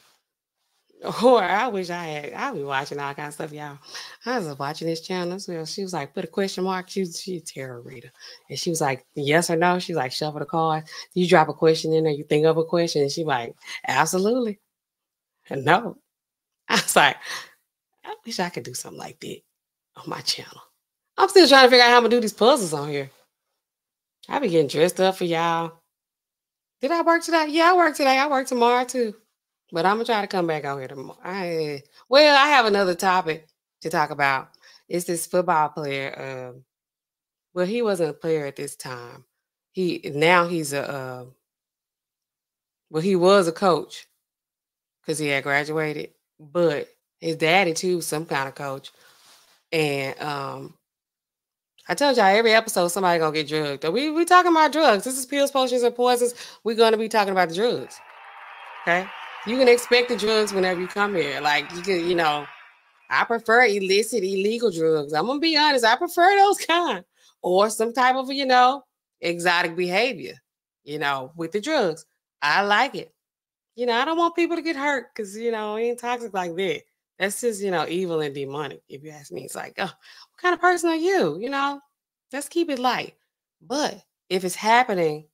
S1: Or I wish I had, I'll be watching all kinds of stuff, y'all. I was watching this channel. So she was like, put a question mark. She, she's a tarot reader. And she was like, yes or no. She's like, shuffle the cards. You drop a question in there, you think of a question. And she's like, absolutely. No. I was like, I wish I could do something like that on my channel. I'm still trying to figure out how I'm gonna do these puzzles on here. I be getting dressed up for y'all. Did I work today? Yeah, I work today. I work tomorrow too. But I'm gonna try to come back out here tomorrow. I, well, I have another topic to talk about. It's this football player. Um, well, he wasn't a player at this time. He now he's a uh, well, he was a coach because he had graduated, but his daddy too was some kind of coach. And um, I told y'all every episode somebody gonna get drugged. We we talking about drugs. This is pills, potions, and poisons. We're gonna be talking about the drugs. Okay, you can expect the drugs whenever you come here. Like you can, you know, I prefer illicit, illegal drugs. I'm gonna be honest. I prefer those kind, or some type of you know exotic behavior. You know, with the drugs, I like it. You know, I don't want people to get hurt because you know ain't toxic like that. That's just you know evil and demonic. If you ask me, it's like, oh, what kind of person are you? You know, let's keep it light. But if it's happening,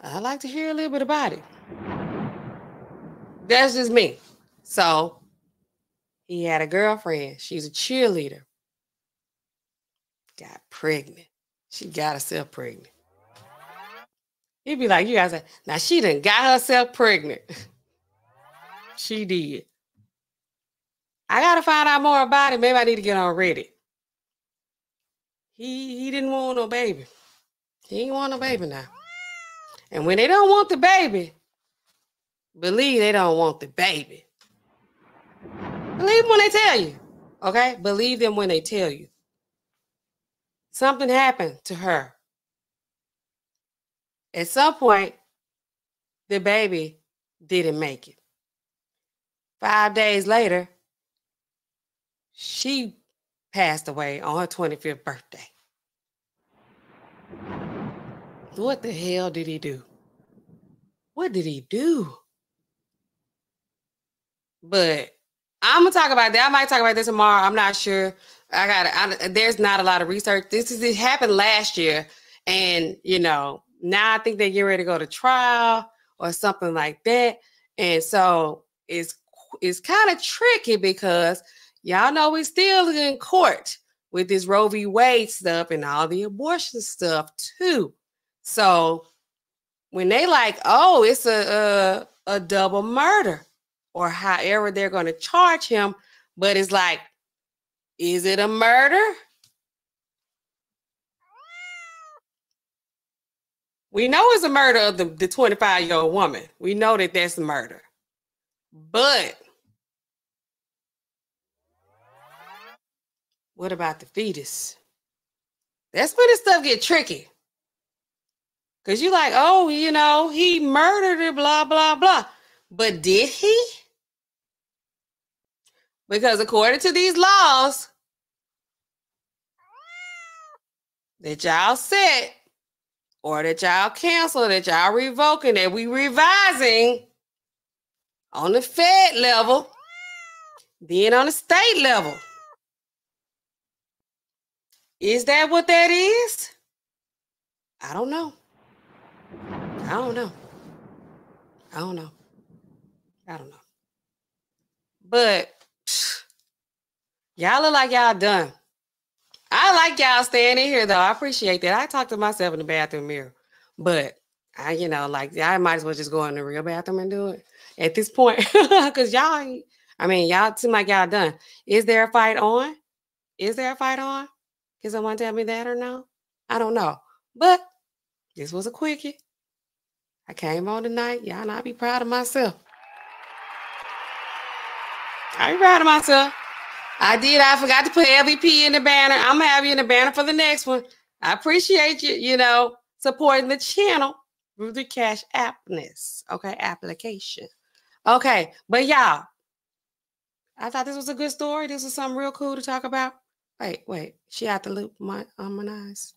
S1: I like to hear a little bit about it. That's just me. So he had a girlfriend. She's a cheerleader. Got pregnant. She got herself pregnant. He'd be like, you guys, like, now she done got herself pregnant. she did. I gotta find out more about it. Maybe I need to get on Reddit. He he didn't want no baby. He ain't want no baby now. And when they don't want the baby, believe they don't want the baby. Believe them when they tell you. Okay? Believe them when they tell you. Something happened to her. At some point, the baby didn't make it. Five days later, she passed away on her 25th birthday. What the hell did he do? What did he do? But I'm gonna talk about that. I might talk about this tomorrow. I'm not sure. I got. There's not a lot of research. This is it happened last year, and you know now I think they get ready to go to trial or something like that. And so it's it's kind of tricky because y'all know we still in court with this Roe v. Wade stuff and all the abortion stuff too. So when they like, oh, it's a a, a double murder, or however they're going to charge him, but it's like, is it a murder? We know it's a murder of the, the 25 year old woman. We know that that's a murder. But what about the fetus? That's when this stuff get tricky. Cause you like, oh, you know, he murdered her, blah, blah, blah. But did he? Because according to these laws that y'all set, or that y'all cancel, that y'all revoking, that we revising on the Fed level, then on the state level. Is that what that is? I don't know. I don't know. I don't know. I don't know. But y'all look like y'all done. I like y'all staying in here though. I appreciate that. I talk to myself in the bathroom mirror, but I, you know, like I might as well just go in the real bathroom and do it at this point because y'all. I mean, y'all seem like y'all done. Is there a fight on? Is there a fight on? Can someone tell me that or no? I don't know. But this was a quickie. I came on tonight. Y'all not be proud of myself. I be proud of myself. I did. I forgot to put LVP in the banner. I'm gonna have you in the banner for the next one. I appreciate you, you know, supporting the channel through the cash appness. Okay, application. Okay, but y'all, I thought this was a good story. This was something real cool to talk about. Wait, wait, she had to loop my on my eyes.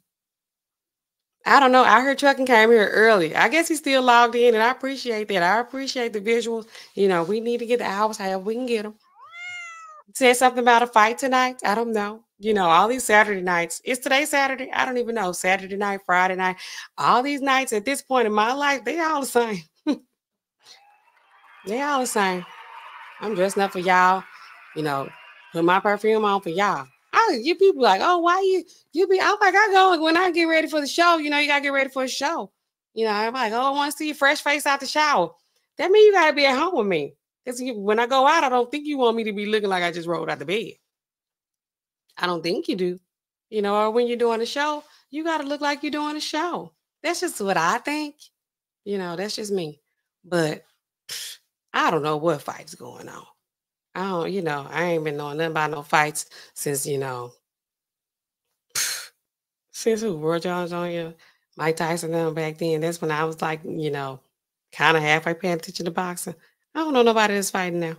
S1: I don't know. I heard Trucking came here early. I guess he's still logged in, and I appreciate that. I appreciate the visuals. You know, we need to get the hours however we can get them. Said something about a fight tonight. I don't know. You know, all these Saturday nights. Is today Saturday? I don't even know. Saturday night, Friday night. All these nights at this point in my life, they all the same. they all the same. I'm dressing up for y'all. You know, put my perfume on for y'all. I you people like, oh, why you you be? I'm like, I go when I get ready for the show. You know, you gotta get ready for a show. You know, I'm like, oh, I want to see your fresh face out the shower. That means you gotta be at home with me. Because when I go out, I don't think you want me to be looking like I just rolled out the bed. I don't think you do. You know, or when you're doing a show, you got to look like you're doing a show. That's just what I think. You know, that's just me. But I don't know what fight's going on. I don't, you know, I ain't been knowing nothing about no fights since, you know, since who? Roy Jones on you, Mike Tyson them back then. That's when I was like, you know, kind of halfway paying attention to boxing. I don't know nobody that's fighting now.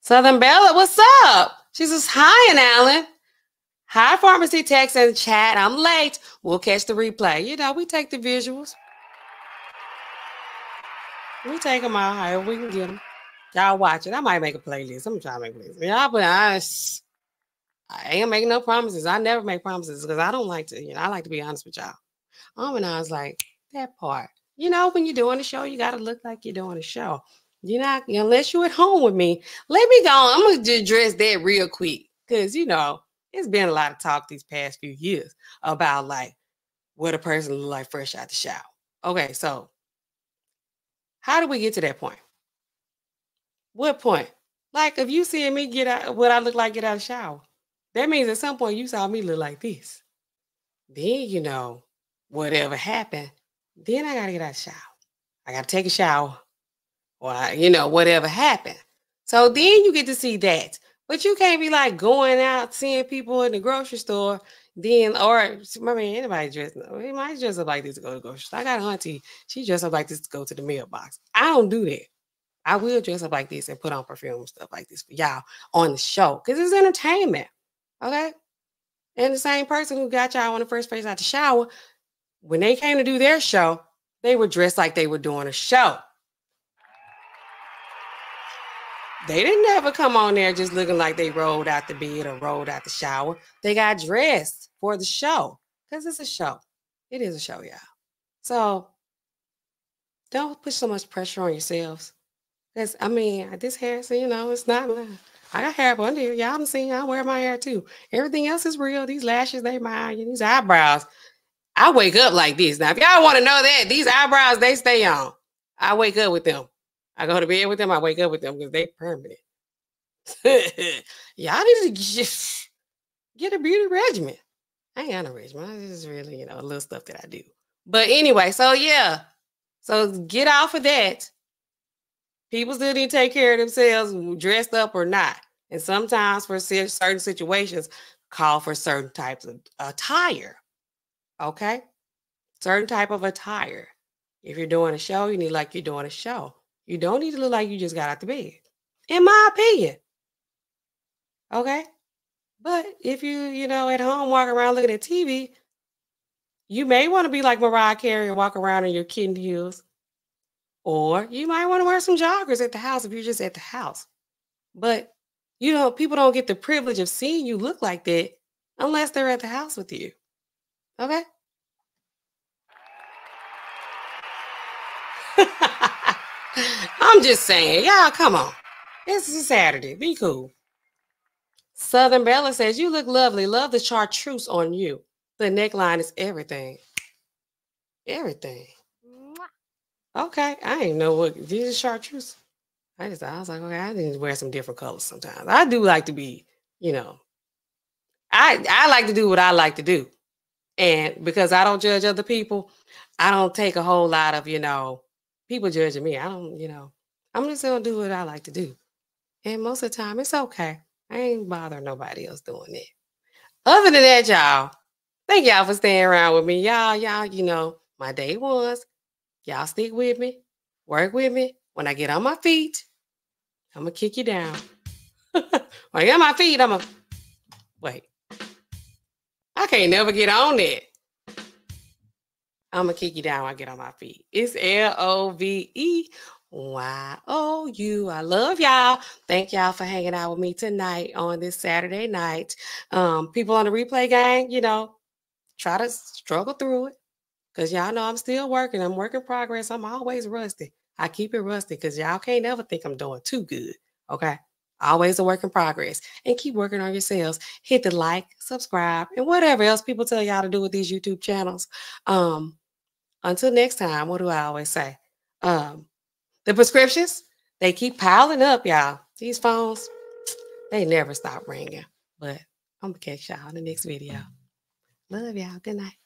S1: Southern Bella, what's up? She says, Hi, N. Allen. Hi, pharmacy text and chat. I'm late. We'll catch the replay. You know, we take the visuals. We take them out however we can get them. Y'all watch it. I might make a playlist. I'm trying to make a playlist. Y'all, but I, I ain't making no promises. I never make promises because I don't like to, you know, I like to be honest with y'all. Um, and I was like, that part. You know, when you're doing a show, you got to look like you're doing a show. You're not, unless you're at home with me. Let me go. I'm going to just address that real quick because, you know, it's been a lot of talk these past few years about like what a person look like fresh out the shower. Okay, so how do we get to that point? What point? Like if you see me get out what I look like get out of shower, that means at some point you saw me look like this. Then you know, whatever happened, then I gotta get out of shower. I gotta take a shower. Or I, you know, whatever happened. So then you get to see that. But you can't be like going out seeing people in the grocery store, then or I mean anybody dressed he might dress up like this to go to the grocery store. I got an auntie, she dressed up like this to go to the mailbox. I don't do that. I will dress up like this and put on perfume and stuff like this for y'all on the show because it's entertainment. Okay. And the same person who got y'all on the first place out the shower, when they came to do their show, they were dressed like they were doing a show. They didn't ever come on there just looking like they rolled out the bed or rolled out the shower. They got dressed for the show because it's a show. It is a show, y'all. So don't put so much pressure on yourselves. Because I mean, this hair, so you know, it's not. I got hair up under here. Y'all done seen I wear my hair too. Everything else is real. These lashes, they mine. These eyebrows. I wake up like this. Now, if y'all want to know that, these eyebrows, they stay on. I wake up with them. I go to bed with them. I wake up with them because they permanent. y'all need to just get a beauty regimen. I ain't got no regimen. This is really, you know, a little stuff that I do. But anyway, so yeah. So get off of that. People still need to take care of themselves, dressed up or not. And sometimes for certain situations, call for certain types of attire. Okay? Certain type of attire. If you're doing a show, you need like you're doing a show. You don't need to look like you just got out the bed. In my opinion. Okay? But if you, you know, at home walking around looking at TV, you may want to be like Mariah Carey and walk around in your kitten heels. Or you might want to wear some joggers at the house if you're just at the house. But you know, people don't get the privilege of seeing you look like that unless they're at the house with you. Okay? I'm just saying, y'all, come on. This is Saturday. Be cool. Southern Bella says, You look lovely. Love the chartreuse on you. The neckline is everything. Everything. Okay. I didn't know what these are chartreuse. I just I was like, okay, I need to wear some different colors sometimes. I do like to be, you know, I I like to do what I like to do. And because I don't judge other people, I don't take a whole lot of, you know, people judging me. I don't, you know, I'm just gonna do what I like to do. And most of the time it's okay. I ain't bothering nobody else doing it. Other than that, y'all, thank y'all for staying around with me. Y'all, y'all, you know, my day was. Y'all stick with me, work with me. When I get on my feet, I'm gonna kick you down. when I get on my feet, I'm gonna wait. I can't never get on it. I'm gonna kick you down when I get on my feet. It's L O V E Y O U. I love y'all. Thank y'all for hanging out with me tonight on this Saturday night. Um, people on the replay gang, you know, try to struggle through it. Cause y'all know I'm still working. I'm work in progress. I'm always rusty. I keep it rusty because y'all can't ever think I'm doing too good. Okay. Always a work in progress. And keep working on yourselves. Hit the like, subscribe, and whatever else people tell y'all to do with these YouTube channels. Um, until next time, what do I always say? Um, the prescriptions, they keep piling up, y'all. These phones, they never stop ringing. But I'm gonna catch y'all in the next video. Love y'all. Good night.